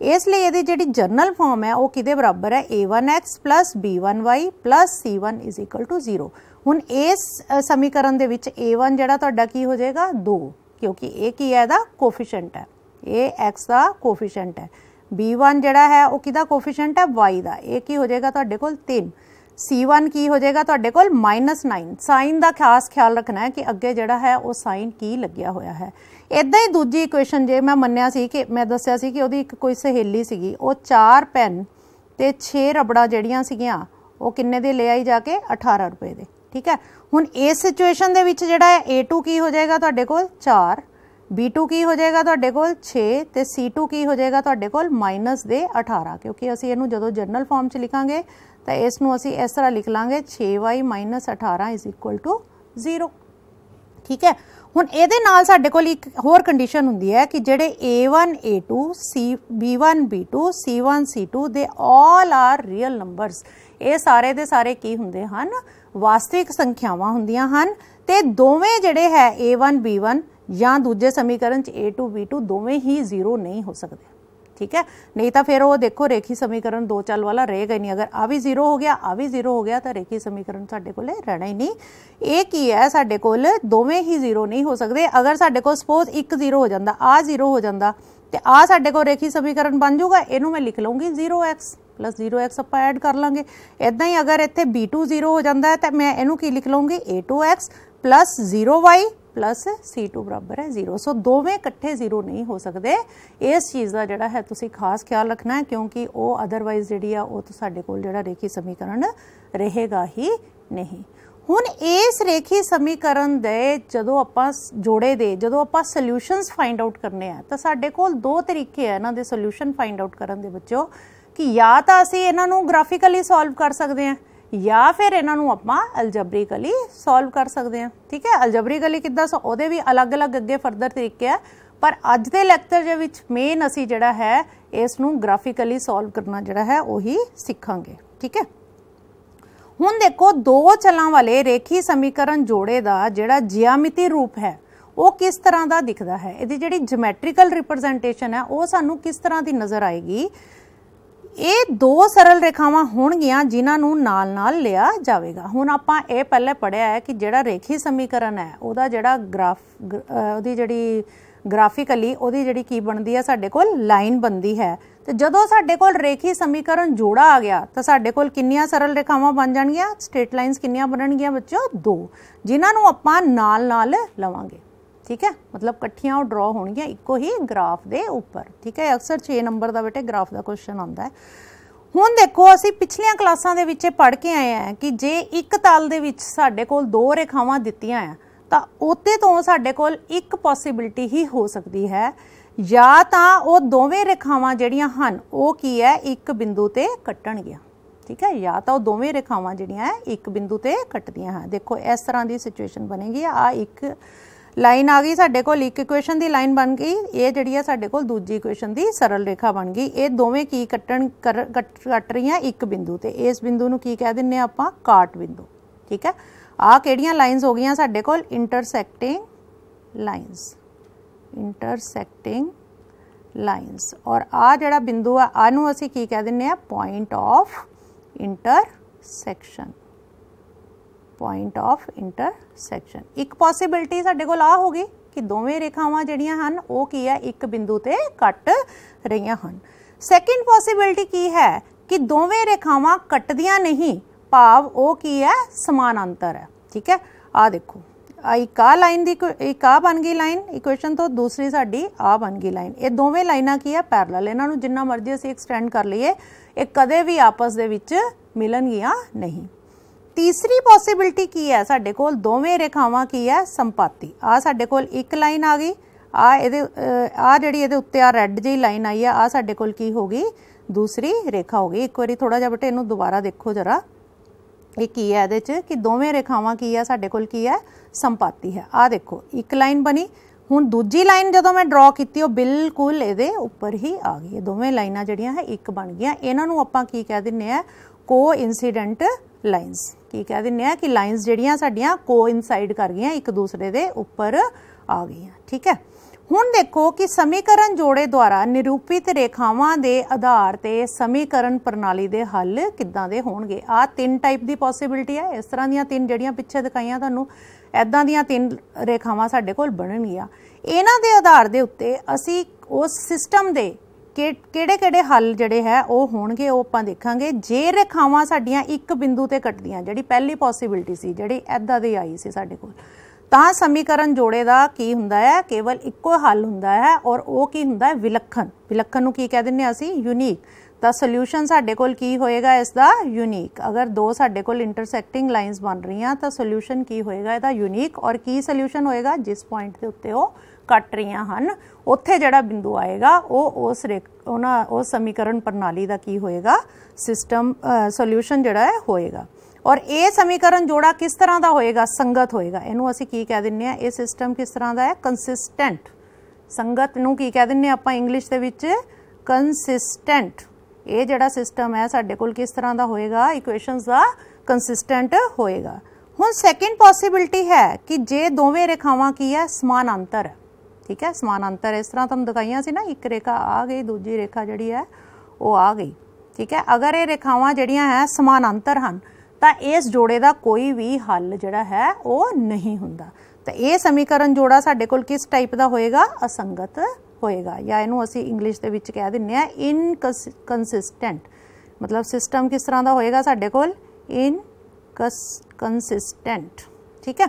Speaker 1: ਇਸ ਲਈ ਇਹਦੀ ਜਿਹੜੀ ਜਰਨਲ ਫਾਰਮ ਹੈ, ਉਹ ਕਿਹਦੇ ਬਰਾਬਰ ਹੈ? A1x b1y c1 0 ਹੁਣ ਇਸ ਸਮੀਕਰਨ ਦੇ ਵਿੱਚ a1 ਜਿਹੜਾ ਤੁਹਾਡਾ ਕੀ ਹੋ ਜਾਏਗਾ? 2 ਕਿਉਂਕਿ ਇਹ ਕੀ ਹੈ ਇਹਦਾ? ਕੋਫੀਸ਼ੀਐਂਟ ਹੈ। ਇਹ x ਦਾ ਕੋਫੀਸ਼ੀਐਂਟ ਹੈ। B1 ਜਿਹੜਾ ਹੈ, ਉਹ ਕਿਹਦਾ ਕੋਫੀਸ਼ੀਐਂਟ ਹੈ? Y ਦਾ। ਇਹ ਕੀ ਹੋ ਜਾਏਗਾ ਤੁਹਾਡੇ ਕੋਲ? 3 C1 ਕੀ ਹੋ ਜਾਏਗਾ? ਤੁਹਾਡੇ ਕੋਲ -9 ਸਾਈਨ ਦਾ ਖਾਸ ਖਿਆਲ ਰੱਖਣਾ ਹੈ ਕਿ ਅੱਗੇ ਜਿਹੜਾ ਹੈ ਉਹ ਸਾਈਨ ਕੀ ਲੱਗਿਆ ਹੋਇਆ ਹੈ। ਇਦਾਂ ਹੀ ਦੂਜੀ ਇਕੁਏਸ਼ਨ ਜੇ ਮੈਂ ਮੰਨਿਆ ਸੀ ਕਿ, ਮੈਂ ਦੱਸਿਆ ਸੀ ਕਿ ਉਹਦੀ ਇੱਕ ਕੋਈ ਸਹੇਲੀ ਸੀਗੀ, ਉਹ 4 ਪੈਨ ਤੇ 6 ਰਬੜਾ ਜਿਹੜੀਆਂ ਸੀਗੀਆਂ, ਉਹ ਕਿੰਨੇ ਦੇ ਲੈ ਆਈ ਜਾ ਕੇ? 18 ਰੁਪਏ ਦੇ। ਠੀਕ ਹੈ? ਹੁਣ ਇਸ ਸਿਚੁਏਸ਼ਨ ਦੇ ਵਿੱਚ ਜਿਹੜਾ ਹੈ A2 ਕੀ ਹੋ ਜਾਏਗਾ ਤੁਹਾਡੇ ਕੋਲ? 4 B2 ਕੀ ਹੋ ਜਾਏਗਾ ਤੁਹਾਡੇ ਕੋਲ? 6 ਤੇ C2 ਕੀ ਹੋ ਜਾਏਗਾ ਤੁਹਾਡੇ ਕੋਲ? ਮਾਈਨਸ ਦੇ 18 ਕਿਉਂਕਿ ਅਸੀਂ ਇਹਨੂੰ ਜਦੋਂ ਜਰਨਲ ਫਾਰਮ 'ਚ ਲਿਖਾਂਗੇ ਤਾਂ ਇਸ ਨੂੰ ਅਸੀਂ ਇਸ ਤਰ੍ਹਾਂ ਲਿਖ ਲਾਂਗੇ 6y 18 0 ਠੀਕ ਹੈ? ਹੁਣ ਇਹਦੇ ਨਾਲ ਸਾਡੇ ਕੋਲ ਇੱਕ ਹੋਰ ਕੰਡੀਸ਼ਨ ਹੁੰਦੀ ਹੈ ਕਿ ਜਿਹੜੇ a1 a2 c b1 b2 c1 c2 ਦੇ ਆਲ ਆਰ ਰੀਅਲ ਨੰਬਰਸ ਇਹ ਸਾਰੇ ਦੇ ਸਾਰੇ ਕੀ ਹੁੰਦੇ ਹਨ? ਵਾਸਤਵਿਕ ਸੰਖਿਆਵਾਂ ਹੁੰਦੀਆਂ ਹਨ ਤੇ ਦੋਵੇਂ ਜਿਹੜੇ ਹੈ a1 b1 ਜਾਂ ਦੂਜੇ ਸਮੀਕਰਨ ਚ a2 b2 ਦੋਵੇਂ ਹੀ 0 ਨਹੀਂ ਹੋ ਸਕਦੇ। ਠੀਕ ਹੈ? ਨਹੀਂ ਤਾਂ ਫਿਰ ਉਹ ਦੇਖੋ, ਰੇਖੀ ਸਮੀਕਰਨ ਦੋ ਚੱਲ ਵਾਲਾ ਰਹੇਗਾ ਹੀ ਨਹੀਂ ਅਗਰ ਆ ਵੀ ਜ਼ੀਰੋ ਹੋ ਗਿਆ, ਆ ਵੀ ਜ਼ੀਰੋ ਹੋ ਗਿਆ, ਤਾਂ ਰੇਖੀ ਸਮੀਕਰਨ ਸਾਡੇ ਕੋਲੇ ਰਹਿਣਾ ਹੀ ਨਹੀਂ। ਇਹ ਕੀ ਹੈ? ਸਾਡੇ ਕੋਲ ਦੋਵੇਂ ਹੀ ਜ਼ੀਰੋ ਨਹੀਂ ਹੋ ਸਕਦੇ। ਅਗਰ ਸਾਡੇ ਕੋਲ ਸਪੋਜ਼ 1 0 ਹੋ ਜਾਂਦਾ, ਆ ਜ਼ੀਰੋ ਹੋ ਜਾਂਦਾ, ਤੇ ਆ ਸਾਡੇ ਕੋਲ ਰੇਖੀ ਸਮੀਕਰਨ ਬਣ ਜਾਊਗਾ ਇਹਨੂੰ ਮੈਂ ਲਿਖ ਲਵਾਂਗੀ 0x 0x ਆਪਾਂ ਐਡ ਕਰ ਲਾਂਗੇ। ਇਦਾਂ ਹੀ ਅਗਰ ਇੱਥੇ b2 0 ਹੋ ਜਾਂਦਾ ਹੈ, ਤਾਂ ਮੈਂ ਇਹਨੂੰ ਕੀ ਲਿਖ ਲਵਾਂਗੀ a2x 0y ਪਲੱਸ c2 ਬਰਾਬਰ ਹੈ 0 ਸੋ ਦੋਵੇਂ ਇਕੱਠੇ 0 ਨਹੀਂ ਹੋ ਸਕਦੇ। ਇਸ ਚੀਜ਼ ਦਾ ਜਿਹੜਾ ਹੈ ਤੁਸੀਂ ਖਾਸ ਖਿਆਲ ਰੱਖਣਾ ਹੈ, ਕਿਉਂਕਿ ਉਹ ਅਦਰਵਾਈਜ਼ ਜਿਹੜੀ ਆ, ਉਹ ਤਾਂ ਸਾਡੇ ਕੋਲ ਜਿਹੜਾ ਰੇਖੀ ਸਮੀਕਰਨ ਰਹੇਗਾ ਹੀ ਨਹੀਂ। ਹੁਣ ਇਸ ਰੇਖੀ ਸਮੀਕਰਨ ਦੇ ਜਦੋਂ ਆਪਾਂ ਜੋੜੇ ਦੇ, ਜਦੋਂ ਆਪਾਂ ਸੋਲੂਸ਼ਨਸ ਫਾਈਂਡ ਆਊਟ ਕਰਨੇ ਆ, ਤਾਂ ਸਾਡੇ ਕੋਲ ਦੋ ਤਰੀਕੇ ਆ ਇਹਨਾਂ ਦੇ ਸੋਲੂਸ਼ਨ ਫਾਈਂਡ ਆਊਟ ਕਰਨ ਦੇ ਵਿੱਚੋਂ ਕਿ ਜਾਂ ਤਾਂ ਅਸੀਂ ਇਹਨਾਂ ਨੂੰ ਗ੍ਰਾਫਿਕਲੀ ਸੋਲਵ ਕਰ ਸਕਦੇ ਹਾਂ ਜਾਂ ਫਿਰ ਇਹਨਾਂ ਨੂੰ ਆਪਾਂ ਅਲਜਬਰੀਕਲੀ ਸੋਲਵ ਕਰ ਸਕਦੇ ਹਾਂ। ਠੀਕ ਹੈ? ਅਲਜਬਰੀਕਲੀ ਕਿੱਦਾਂ ਸੋ ਉਹਦੇ ਵੀ ਅਲੱਗ-ਅਲੱਗ ਅੱਗੇ ਫਰਦਰ ਤਰੀਕੇ ਆ। ਪਰ ਅੱਜ ਦੇ ਲੈਕਚਰ ਦੇ ਵਿੱਚ ਮੇਨ ਅਸੀਂ ਜਿਹੜਾ ਹੈ ਇਸ ਨੂੰ ਗ੍ਰਾਫਿਕਲੀ ਸੋਲਵ ਕਰਨਾ ਜਿਹੜਾ ਹੈ, ਉਹੀ ਸਿੱਖਾਂਗੇ। ਠੀਕ ਹੈ? ਹੁਣ ਦੇਖੋ, ਦੋ ਚਲਾਂ ਵਾਲੇ ਰੇਖੀ ਸਮੀਕਰਨ ਜੋੜੇ ਦਾ ਜਿਹੜਾ ਜਿਆਮਿਤੀ ਰੂਪ ਹੈ, ਉਹ ਕਿਸ ਤਰ੍ਹਾਂ ਦਾ ਦਿਖਦਾ ਹੈ? ਇਹਦੀ ਜਿਹੜੀ ਜਿਓਮੈਟ੍ਰੀਕਲ ਰਿਪਰੈਜ਼ੈਂਟੇਸ਼ਨ ਹੈ, ਉਹ ਸਾਨੂੰ ਕਿਸ ਤਰ੍ਹਾਂ ਦੀ ਨਜ਼ਰ ਆਏਗੀ? ਇਹ ਦੋ ਸਰਲ ਰੇਖਾਵਾਂ ਹੋਣਗੀਆਂ ਜਿਨ੍ਹਾਂ ਨੂੰ ਨਾਲ-ਨਾਲ ਲਿਆ ਜਾਵੇਗਾ। ਹੁਣ ਆਪਾਂ ਇਹ ਪਹਿਲੇ ਪੜਿਆ ਹੈ ਕਿ ਜਿਹੜਾ ਰੇਖੀ ਸਮੀਕਰਨ ਹੈ, ਉਹਦਾ ਜਿਹੜਾ ਗ੍ਰਾਫ ਉਹਦੀ ਜਿਹੜੀ ਗ੍ਰਾਫਿਕਲੀ ਉਹਦੀ ਜਿਹੜੀ ਕੀ ਬਣਦੀ ਹੈ, ਸਾਡੇ ਕੋਲ ਲਾਈਨ ਬਣਦੀ ਹੈ। ਤੇ ਜਦੋਂ ਸਾਡੇ ਕੋਲ ਰੇਖੀ ਸਮੀਕਰਨ ਜੋੜਾ ਆ ਗਿਆ, ਤਾਂ ਸਾਡੇ ਕੋਲ ਕਿੰਨੀਆਂ ਸਰਲ ਰੇਖਾਵਾਂ ਬਣ ਜਾਣਗੀਆਂ? ਸਟ੍ਰੇਟ ਲਾਈਨਸ ਕਿੰਨੀਆਂ ਬਣਨਗੀਆਂ ਬੱਚੋ ਦੋ, ਜਿਨ੍ਹਾਂ ਨੂੰ ਆਪਾਂ ਨਾਲ-ਨਾਲ ਲਵਾਂਗੇ। ਠੀਕ ਹੈ? ਮਤਲਬ ਇਕੱਠੀਆਂ ਉਹ ਡਰਾ ਹੋਣਗੀਆਂ ਇੱਕੋ ਹੀ ਗ੍ਰਾਫ ਦੇ ਉੱਪਰ, ਠੀਕ ਹੈ? ਅਕਸਰ 6 ਨੰਬਰ ਦਾ ਬੇਟੇ ਗ੍ਰਾਫ ਦਾ ਕੁਐਸਚਨ ਆਉਂਦਾ ਹੈ। ਹੁਣ ਦੇਖੋ, ਅਸੀਂ ਪਿਛਲੀਆਂ ਕਲਾਸਾਂ ਦੇ ਵਿੱਚ ਪੜ੍ਹ ਕੇ ਆਏ ਆ ਕਿ ਜੇ ਇੱਕ ਤਲ ਦੇ ਵਿੱਚ ਸਾਡੇ ਕੋਲ ਦੋ ਰੇਖਾਵਾਂ ਦਿੱਤੀਆਂ ਆ, ਤਾਂ ਉਤੇ ਤੋਂ ਸਾਡੇ ਕੋਲ ਇੱਕ ਪੋਸਿਬਿਲਿਟੀ ਹੀ ਹੋ ਸਕਦੀ ਹੈ। ਜਾਂ ਤਾਂ ਉਹ ਦੋਵੇਂ ਰੇਖਾਵਾਂ ਜਿਹੜੀਆਂ ਹਨ, ਉਹ ਕੀ ਹੈ? ਇੱਕ ਬਿੰਦੂ ਤੇ ਕੱਟਣਗੀਆਂ, ਠੀਕ ਹੈ? ਜਾਂ ਤਾਂ ਉਹ ਦੋਵੇਂ ਰੇਖਾਵਾਂ ਜਿਹੜੀਆਂ ਇੱਕ ਬਿੰਦੂ ਤੇ ਕੱਟਦੀਆਂ ਹਨ। ਦੇਖੋ, ਇਸ ਤਰ੍ਹਾਂ ਦੀ ਸਿਚੁਏਸ਼ਨ ਬਣੇਗੀ। ਆ ਇੱਕ ਲਾਈਨ ਆ ਗਈ ਸਾਡੇ ਕੋਲ, ਇੱਕ ਇਕੁਏਸ਼ਨ ਦੀ ਲਾਈਨ ਬਣ ਗਈ, ਇਹ ਜਿਹੜੀ ਹੈ ਸਾਡੇ ਕੋਲ ਦੂਜੀ ਇਕੁਏਸ਼ਨ ਦੀ ਸਰਲ ਰੇਖਾ ਬਣ ਗਈ। ਇਹ ਦੋਵੇਂ ਕੀ ਕੱਟਣ ਕੱਟ ਰਹੀਆਂ ਇੱਕ ਬਿੰਦੂ ਤੇ। ਇਸ ਬਿੰਦੂ ਨੂੰ ਕੀ ਕਹਿ ਦਿੰਨੇ ਆਪਾਂ? ਕਾਟ ਬਿੰਦੂ। ਠੀਕ ਹੈ? ਆ ਕਿਹੜੀਆਂ ਲਾਈਨਸ ਹੋ ਗਈਆਂ ਸਾਡੇ ਕੋਲ? ਇੰਟਰਸੈਕਟਿੰਗ ਲਾਈਨਸ ਇੰਟਰਸੈਕਟਿੰਗ ਲਾਈਨਸ ਔਰ ਆ ਜਿਹੜਾ ਬਿੰਦੂ ਆ ਆ ਨੂੰ ਅਸੀਂ ਕੀ ਕਹਿ ਦਿੰਨੇ ਆ? Point of intersection point of intersection ਇੱਕ ਪੋਸਿਬਿਲਿਟੀ ਸਾਡੇ ਕੋਲ ਆ ਗਈ ਕਿ ਦੋਵੇਂ ਰੇਖਾਵਾਂ ਜਿਹੜੀਆਂ ਹਨ, ਉਹ ਕੀ ਹੈ? ਇੱਕ ਬਿੰਦੂ ਤੇ ਕੱਟ ਰਹੀਆਂ ਹਨ। ਸੈਕਿੰਡ ਪੋਸਿਬਿਲਿਟੀ ਕੀ ਹੈ? ਕਿ ਦੋਵੇਂ ਰੇਖਾਵਾਂ ਕੱਟਦੀਆਂ ਨਹੀਂ, ਭਾਵ ਉਹ ਕੀ ਹੈ? ਸਮਾਨਾਂਤਰ ਹੈ। ਠੀਕ ਹੈ? ਆ ਦੇਖੋ। ਇੱਕ ਆ ਲਾਈਨ ਦੀ ਇੱਕ ਆ ਬਣ ਗਈ ਲਾਈਨ ਇਕੁਏਸ਼ਨ ਤੋਂ ਦੂਸਰੀ ਸਾਡੀ ਆ ਬਣ ਗਈ ਲਾਈਨ ਇਹ ਦੋਵੇਂ ਲਾਈਨਾਂ ਕੀ ਹੈ? ਪੈਰਲਲ ਇਹਨਾਂ ਨੂੰ ਜਿੰਨਾ ਮਰਜ਼ੀ ਅਸੀਂ ਐਕਸਟੈਂਡ ਕਰ ਲਈਏ, ਇਹ ਕਦੇ ਵੀ ਆਪਸ ਦੇ ਵਿੱਚ ਮਿਲਣਗੀਆਂ ਨਹੀਂ। ਤੀਸਰੀ ਪੋਸਿਬਿਲਿਟੀ ਕੀ ਹੈ? ਸਾਡੇ ਕੋਲ ਦੋਵੇਂ ਰੇਖਾਵਾਂ ਕੀ ਹੈ? ਸੰਪਾਤੀ। ਆ ਸਾਡੇ ਕੋਲ ਇੱਕ ਲਾਈਨ ਆ ਗਈ। ਆ ਇਹਦੇ ਆ ਜਿਹੜੀ ਇਹਦੇ ਉੱਤੇ ਆ ਰੈੱਡ ਜਿਹੀ ਲਾਈਨ ਆਈ ਆ ਆ ਸਾਡੇ ਕੋਲ ਕੀ ਹੋ ਗਈ? ਦੂਸਰੀ ਰੇਖਾ ਹੋ ਗਈ। ਇੱਕ ਵਾਰੀ ਥੋੜਾ ਜਿਹਾ ਬਟੇ ਇਹਨੂੰ ਦੁਬਾਰਾ ਦੇਖੋ ਜਰਾ। ਇਹ ਕੀ ਹੈ ਇਹਦੇ ਚ? ਕਿ ਦੋਵੇਂ ਰੇਖਾਵਾਂ ਕੀ ਆ ਸਾਡੇ ਕੋਲ ਕੀ ਹੈ? ਸੰਪਾਤੀ ਹੈ। ਆ ਦੇਖੋ, ਇੱਕ ਲਾਈਨ ਬਣੀ। ਹੁਣ ਦੂਜੀ ਲਾਈਨ ਜਦੋਂ ਮੈਂ ਡਰਾ ਕੀਤੀ, ਉਹ ਬਿਲਕੁਲ ਇਹਦੇ ਉੱਪਰ ਹੀ ਆ ਗਈ। ਇਹ ਦੋਵੇਂ ਲਾਈਨਾਂ ਜਿਹੜੀਆਂ ਹੈ, ਇੱਕ ਬਣ ਗਈਆਂ। ਇਹਨਾਂ ਨੂੰ ਆਪਾਂ ਕੀ ਕਹਿ ਦਿੰਨੇ ਆ? ਕੋ ਇਨਸੀਡੈਂਟ ਲਾਈਨਸ ਕੀ ਕਹਿ ਦਿੰਨੇ ਆ ਕਿ ਲਾਈਨਸ ਜਿਹੜੀਆਂ ਸਾਡੀਆਂ ਕੋਇਨਸਾਈਡ ਕਰ ਗਈਆਂ ਇੱਕ ਦੂਸਰੇ ਦੇ ਉੱਪਰ ਆ ਗਈਆਂ, ਠੀਕ ਹੈ? ਹੁਣ ਦੇਖੋ ਕਿ ਸਮੀਕਰਨ ਜੋੜੇ ਦੁਆਰਾ ਨਿਰੂਪਿਤ ਰੇਖਾਵਾਂ ਦੇ ਆਧਾਰ ਤੇ ਸਮੀਕਰਨ ਪ੍ਰਣਾਲੀ ਦੇ ਹੱਲ ਕਿੱਦਾਂ ਦੇ ਹੋਣਗੇ? ਆ ਤਿੰਨ ਟਾਈਪ ਦੀ ਪੋਸਿਬਿਲਿਟੀ ਹੈ। ਇਸ ਤਰ੍ਹਾਂ ਦੀਆਂ ਤਿੰਨ ਜਿਹੜੀਆਂ ਪਿੱਛੇ ਦਿਖਾਈਆਂ ਤੁਹਾਨੂੰ ਐਦਾਂ ਦੀਆਂ ਤਿੰਨ ਰੇਖਾਵਾਂ ਸਾਡੇ ਕੋਲ ਬਣਨਗੀਆਂ। ਇਹਨਾਂ ਦੇ ਆਧਾਰ ਦੇ ਉੱਤੇ ਅਸੀਂ ਉਸ ਸਿਸਟਮ ਦੇ ਕਿਹੜੇ ਕਿਹੜੇ ਹੱਲ ਜਿਹੜੇ ਹੈ ਉਹ ਹੋਣਗੇ, ਉਹ ਆਪਾਂ ਦੇਖਾਂਗੇ। ਜੇ ਰੇਖਾਵਾਂ ਸਾਡੀਆਂ ਇੱਕ ਬਿੰਦੂ ਤੇ ਕੱਟਦੀਆਂ, ਜਿਹੜੀ ਪਹਿਲੀ ਪੋਸਿਬਿਲਿਟੀ ਸੀ, ਜਿਹੜੀ ਐਦਾਂ ਦੀ ਆਈ ਸੀ ਸਾਡੇ ਕੋਲ, ਤਾਂ ਸਮੀਕਰਨ ਜੋੜੇ ਦਾ ਕੀ ਹੁੰਦਾ ਹੈ? ਕੇਵਲ ਇੱਕੋ ਹੱਲ ਹੁੰਦਾ ਹੈ ਔਰ ਉਹ ਕੀ ਹੁੰਦਾ ਹੈ? ਵਿਲੱਖਣ। ਵਿਲੱਖਣ ਨੂੰ ਕੀ ਕਹਿ ਦਿੰਨੇ ਆ ਅਸੀਂ? ਯੂਨੀਕ ਤਾਂ ਸੋਲੂਸ਼ਨ ਸਾਡੇ ਕੋਲ ਕੀ ਹੋਏਗਾ ਇਸ ਦਾ ਯੂਨੀਕ ਅਗਰ ਦੋ ਸਾਡੇ ਕੋਲ ਇੰਟਰਸੈਕਟਿੰਗ ਲਾਈਨਸ ਬਣ ਰਹੀਆਂ, ਤਾਂ ਸੋਲੂਸ਼ਨ ਕੀ ਹੋਏਗਾ ਇਹਦਾ ਯੂਨੀਕ ਔਰ ਕੀ ਸੋਲੂਸ਼ਨ ਹੋਏਗਾ? ਜਿਸ ਪੁਆਇੰਟ ਦੇ ਉੱਤੇ ਉਹ ਕੱਟ ਰਹੀਆਂ ਹਨ, ਉੱਥੇ ਜਿਹੜਾ ਬਿੰਦੂ ਆਏਗਾ, ਉਹ ਉਸ ਉਹਨਾਂ ਉਸ ਸਮੀਕਰਨ ਪ੍ਰਣਾਲੀ ਦਾ ਕੀ ਹੋਏਗਾ? ਸਿਸਟਮ ਸੋਲੂਸ਼ਨ ਜਿਹੜਾ ਹੈ, ਹੋਏਗਾ। ਔਰ ਇਹ ਸਮੀਕਰਨ ਜੋੜਾ ਕਿਸ ਤਰ੍ਹਾਂ ਦਾ ਹੋਏਗਾ? ਸੰਗਤ ਹੋਏਗਾ। ਇਹਨੂੰ ਅਸੀਂ ਕੀ ਕਹਿ ਦਿੰਨੇ ਆ ਇਹ ਸਿਸਟਮ ਕਿਸ ਤਰ੍ਹਾਂ ਦਾ ਹੈ? ਕੰਸਿਸਟੈਂਟ ਸੰਗਤ ਨੂੰ ਕੀ ਕਹਿ ਦਿੰਨੇ ਆਪਾਂ ਇੰਗਲਿਸ਼ ਦੇ ਵਿੱਚ? ਕੰਸਿਸਟੈਂਟ ਇਹ ਜਿਹੜਾ ਸਿਸਟਮ ਹੈ ਸਾਡੇ ਕੋਲ ਕਿਸ ਤਰ੍ਹਾਂ ਦਾ ਹੋਏਗਾ? ਇਕੁਏਸ਼ਨਸ ਦਾ ਕੰਸਿਸਟੈਂਟ ਹੋਏਗਾ। ਹੁਣ ਸੈਕਿੰਡ ਪੋਸਿਬਿਲਿਟੀ ਹੈ ਕਿ ਜੇ ਦੋਵੇਂ ਰੇਖਾਵਾਂ ਕੀ ਹੈ? ਸਮਾਨਾਂਤਰ। ਠੀਕ ਹੈ? ਸਮਾਨਾਂਤਰ ਇਸ ਤਰ੍ਹਾਂ ਤੁਹਾਨੂੰ ਦਿਖਾਈਆਂ ਸੀ ਨਾ, ਇੱਕ ਰੇਖਾ ਆ ਗਈ, ਦੂਜੀ ਰੇਖਾ ਜਿਹੜੀ ਹੈ ਉਹ ਆ ਗਈ। ਠੀਕ ਹੈ? ਅਗਰ ਇਹ ਰੇਖਾਵਾਂ ਜਿਹੜੀਆਂ ਹੈ ਸਮਾਨਾਂਤਰ ਹਨ, ਤਾਂ ਇਸ ਜੋੜੇ ਦਾ ਕੋਈ ਵੀ ਹੱਲ ਜਿਹੜਾ ਹੈ ਉਹ ਨਹੀਂ ਹੁੰਦਾ। ਤਾਂ ਇਹ ਸਮੀਕਰਨ ਜੋੜਾ ਸਾਡੇ ਕੋਲ ਕਿਸ ਟਾਈਪ ਦਾ ਹੋਏਗਾ? ਅਸੰਗਤ ਹੋਏਗਾ ਜਾਂ ਇਹਨੂੰ ਅਸੀਂ ਇੰਗਲਿਸ਼ ਦੇ ਵਿੱਚ ਕਹਿ ਦਿੰਨੇ ਆ ਇਨਕਨਸਿਸਟੈਂਟ ਮਤਲਬ ਸਿਸਟਮ ਕਿਸ ਤਰ੍ਹਾਂ ਦਾ ਹੋਏਗਾ ਸਾਡੇ ਕੋਲ? ਇਨ ਕੰਸਿਸਟੈਂਟ ਠੀਕ ਹੈ?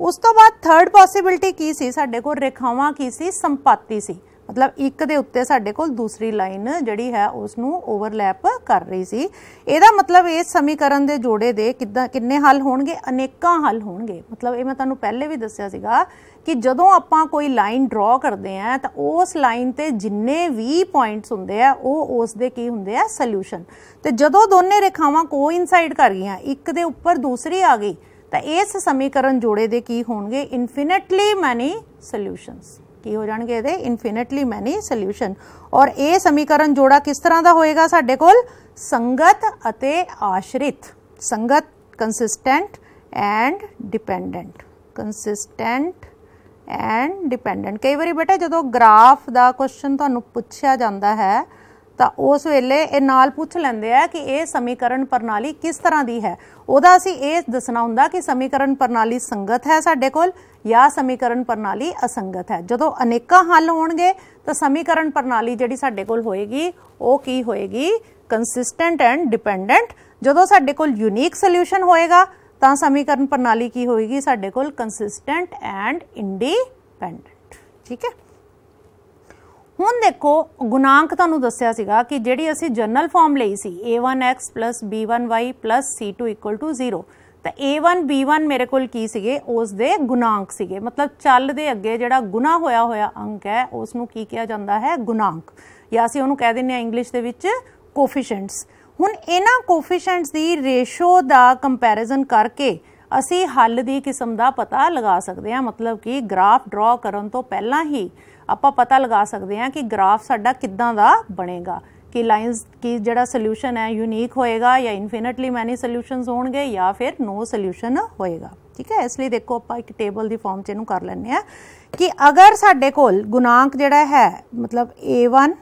Speaker 1: ਉਸ ਤੋਂ ਬਾਅਦ ਥਰਡ ਪੋਸਿਬਿਲਿਟੀ ਕੀ ਸੀ? ਸਾਡੇ ਕੋਲ ਰੇਖਾਵਾਂ ਕੀ ਸੀ? ਸੰਪਾਤੀ ਸੀ। ਮਤਲਬ ਇੱਕ ਦੇ ਉੱਤੇ ਸਾਡੇ ਕੋਲ ਦੂਸਰੀ ਲਾਈਨ ਜਿਹੜੀ ਹੈ ਉਸ ਨੂੰ ਓਵਰਲੈਪ ਕਰ ਰਹੀ ਸੀ। ਇਹਦਾ ਮਤਲਬ ਇਸ ਸਮੀਕਰਨ ਦੇ ਜੋੜੇ ਦੇ ਕਿੱਦਾਂ ਕਿੰਨੇ ਹੱਲ ਹੋਣਗੇ? ਅਨੇਕਾਂ ਹੱਲ ਹੋਣਗੇ। ਮਤਲਬ ਇਹ ਮੈਂ ਤੁਹਾਨੂੰ ਪਹਿਲੇ ਵੀ ਦੱਸਿਆ ਸੀਗਾ ਕਿ ਜਦੋਂ ਆਪਾਂ ਕੋਈ ਲਾਈਨ ਡਰਾ ਕਰਦੇ ਆ, ਤਾਂ ਉਸ ਲਾਈਨ ਤੇ ਜਿੰਨੇ ਵੀ ਪੁਆਇੰਟਸ ਹੁੰਦੇ ਆ, ਉਹ ਉਸ ਦੇ ਕੀ ਹੁੰਦੇ ਆ? ਸੋਲੂਸ਼ਨ ਤੇ ਜਦੋਂ ਦੋਨੇ ਰੇਖਾਵਾਂ ਕੋਇਨਸਾਈਡ ਕਰ ਗਈਆਂ, ਇੱਕ ਦੇ ਉੱਪਰ ਦੂਸਰੀ ਆ ਗਈ, ਤਾਂ ਇਸ ਸਮੀਕਰਨ ਜੋੜੇ ਦੇ ਕੀ ਹੋਣਗੇ? ਇਨਫਿਨਿਟਲੀ ਮੈਨੀ ਸੋਲੂਸ਼ਨਸ ਕੀ ਹੋ ਜਾਣਗੇ ਇਹਦੇ? ਇਨਫਿਨਿਟਲੀ ਮੈਨੀ ਸੋਲੂਸ਼ਨ ਔਰ ਇਹ ਸਮੀਕਰਨ ਜੋੜਾ ਕਿਸ ਤਰ੍ਹਾਂ ਦਾ ਹੋਏਗਾ ਸਾਡੇ ਕੋਲ? ਸੰਗਤ ਅਤੇ ਆਸ਼ਰਿਤ। ਸੰਗਤ consistent and dependent consistent and dependent ਕਈ ਵਾਰੀ ਬੇਟਾ ਜਦੋਂ ਗ੍ਰਾਫ ਦਾ ਕੁਐਸਚਨ ਤੁਹਾਨੂੰ ਪੁੱਛਿਆ ਜਾਂਦਾ ਹੈ, ਤਾਂ ਉਸ ਵੇਲੇ ਇਹ ਨਾਲ ਪੁੱਛ ਲੈਂਦੇ ਆ ਕਿ ਇਹ ਸਮੀਕਰਨ ਪ੍ਰਣਾਲੀ ਕਿਸ ਤਰ੍ਹਾਂ ਦੀ ਹੈ। ਉਹਦਾ ਅਸੀਂ ਇਹ ਦੱਸਣਾ ਹੁੰਦਾ ਕਿ ਸਮੀਕਰਨ ਪ੍ਰਣਾਲੀ ਸੰਗਤ ਹੈ ਸਾਡੇ ਕੋਲ ਜਾਂ ਸਮੀਕਰਨ ਪ੍ਰਣਾਲੀ ਅਸੰਗਤ ਹੈ। ਜਦੋਂ ਅਨੇਕਾਂ ਹੱਲ ਹੋਣਗੇ, ਤਾਂ ਸਮੀਕਰਨ ਪ੍ਰਣਾਲੀ ਜਿਹੜੀ ਸਾਡੇ ਕੋਲ ਹੋਏਗੀ, ਉਹ ਕੀ ਹੋਏਗੀ? ਕੰਸਿਸਟੈਂਟ ਐਂਡ ਡਿਪੈਂਡੈਂਟ ਜਦੋਂ ਸਾਡੇ ਕੋਲ ਯੂਨੀਕ ਸੋਲੂਸ਼ਨ ਹੋਏਗਾ ਤਾਂ ਸਮੀਕਰਨ ਪ੍ਰਣਾਲੀ ਕੀ ਹੋਏਗੀ? ਸਾਡੇ ਕੋਲ ਕੰਸਿਸਟੈਂਟ ਐਂਡ ਇੰਡੀਪੈਂਡੈਂਟ ਠੀਕ ਹੈ? ਹੁਣ ਦੇਖੋ, ਗੁਣਾਂਕ ਤੁਹਾਨੂੰ ਦੱਸਿਆ ਸੀਗਾ ਕਿ ਜਿਹੜੀ ਅਸੀਂ ਜਨਰਲ ਫਾਰਮ ਲਈ ਸੀ a1x b1y c2 0 ਤਾਂ a1 b1 ਮੇਰੇ ਕੋਲ ਕੀ ਸੀਗੇ? ਉਸ ਦੇ ਗੁਣਾਂਕ ਸੀਗੇ। ਮਤਲਬ ਚੱਲ ਦੇ ਅੱਗੇ ਜਿਹੜਾ ਗੁਣਾ ਹੋਇਆ ਹੋਇਆ ਅੰਕ ਹੈ, ਉਸ ਨੂੰ ਕੀ ਕਿਹਾ ਜਾਂਦਾ ਹੈ? ਗੁਣਾਂਕ। ਜਾਂ ਅਸੀਂ ਉਹਨੂੰ ਕਹਿ ਦਿੰਦੇ ਆ ਇੰਗਲਿਸ਼ ਦੇ ਵਿੱਚ ਕੋਫੀਸ਼ੀਐਂਟਸ। ਹੁਣ ਇਹਨਾਂ ਕੋਫੀਸ਼ੀਐਂਟਸ ਦੀ ਰੇਸ਼ੋ ਦਾ ਕੰਪੈਰੀਜ਼ਨ ਕਰਕੇ ਅਸੀਂ ਹੱਲ ਦੀ ਕਿਸਮ ਦਾ ਪਤਾ ਲਗਾ ਸਕਦੇ ਹਾਂ। ਮਤਲਬ ਕਿ ਗ੍ਰਾਫ ਡਰਾ ਕਰਨ ਤੋਂ ਪਹਿਲਾਂ ਹੀ ਆਪਾਂ ਪਤਾ ਲਗਾ ਸਕਦੇ ਹਾਂ ਕਿ ਗ੍ਰਾਫ ਸਾਡਾ ਕਿੱਦਾਂ ਦਾ ਬਣੇਗਾ। ਕਿ ਲਾਈਨਸ ਕੀ ਜਿਹੜਾ ਸੋਲੂਸ਼ਨ ਹੈ ਯੂਨੀਕ ਹੋਏਗਾ ਜਾਂ ਇਨਫਿਨਿਟਲੀ ਮੈਨੀ ਸੋਲੂਸ਼ਨਸ ਹੋਣਗੇ ਜਾਂ ਫਿਰ ਨੋ ਸੋਲੂਸ਼ਨ ਹੋਏਗਾ। ਠੀਕ ਹੈ? ਇਸ ਲਈ ਦੇਖੋ ਆਪਾਂ ਇੱਕ ਟੇਬਲ ਦੀ ਫਾਰਮ ਚ ਇਹਨੂੰ ਕਰ ਲੈਂਦੇ ਆ ਕਿ ਅਗਰ ਸਾਡੇ ਕੋਲ ਗੁਣਾਂਕ ਜਿਹੜਾ ਹੈ, ਮਤਲਬ a1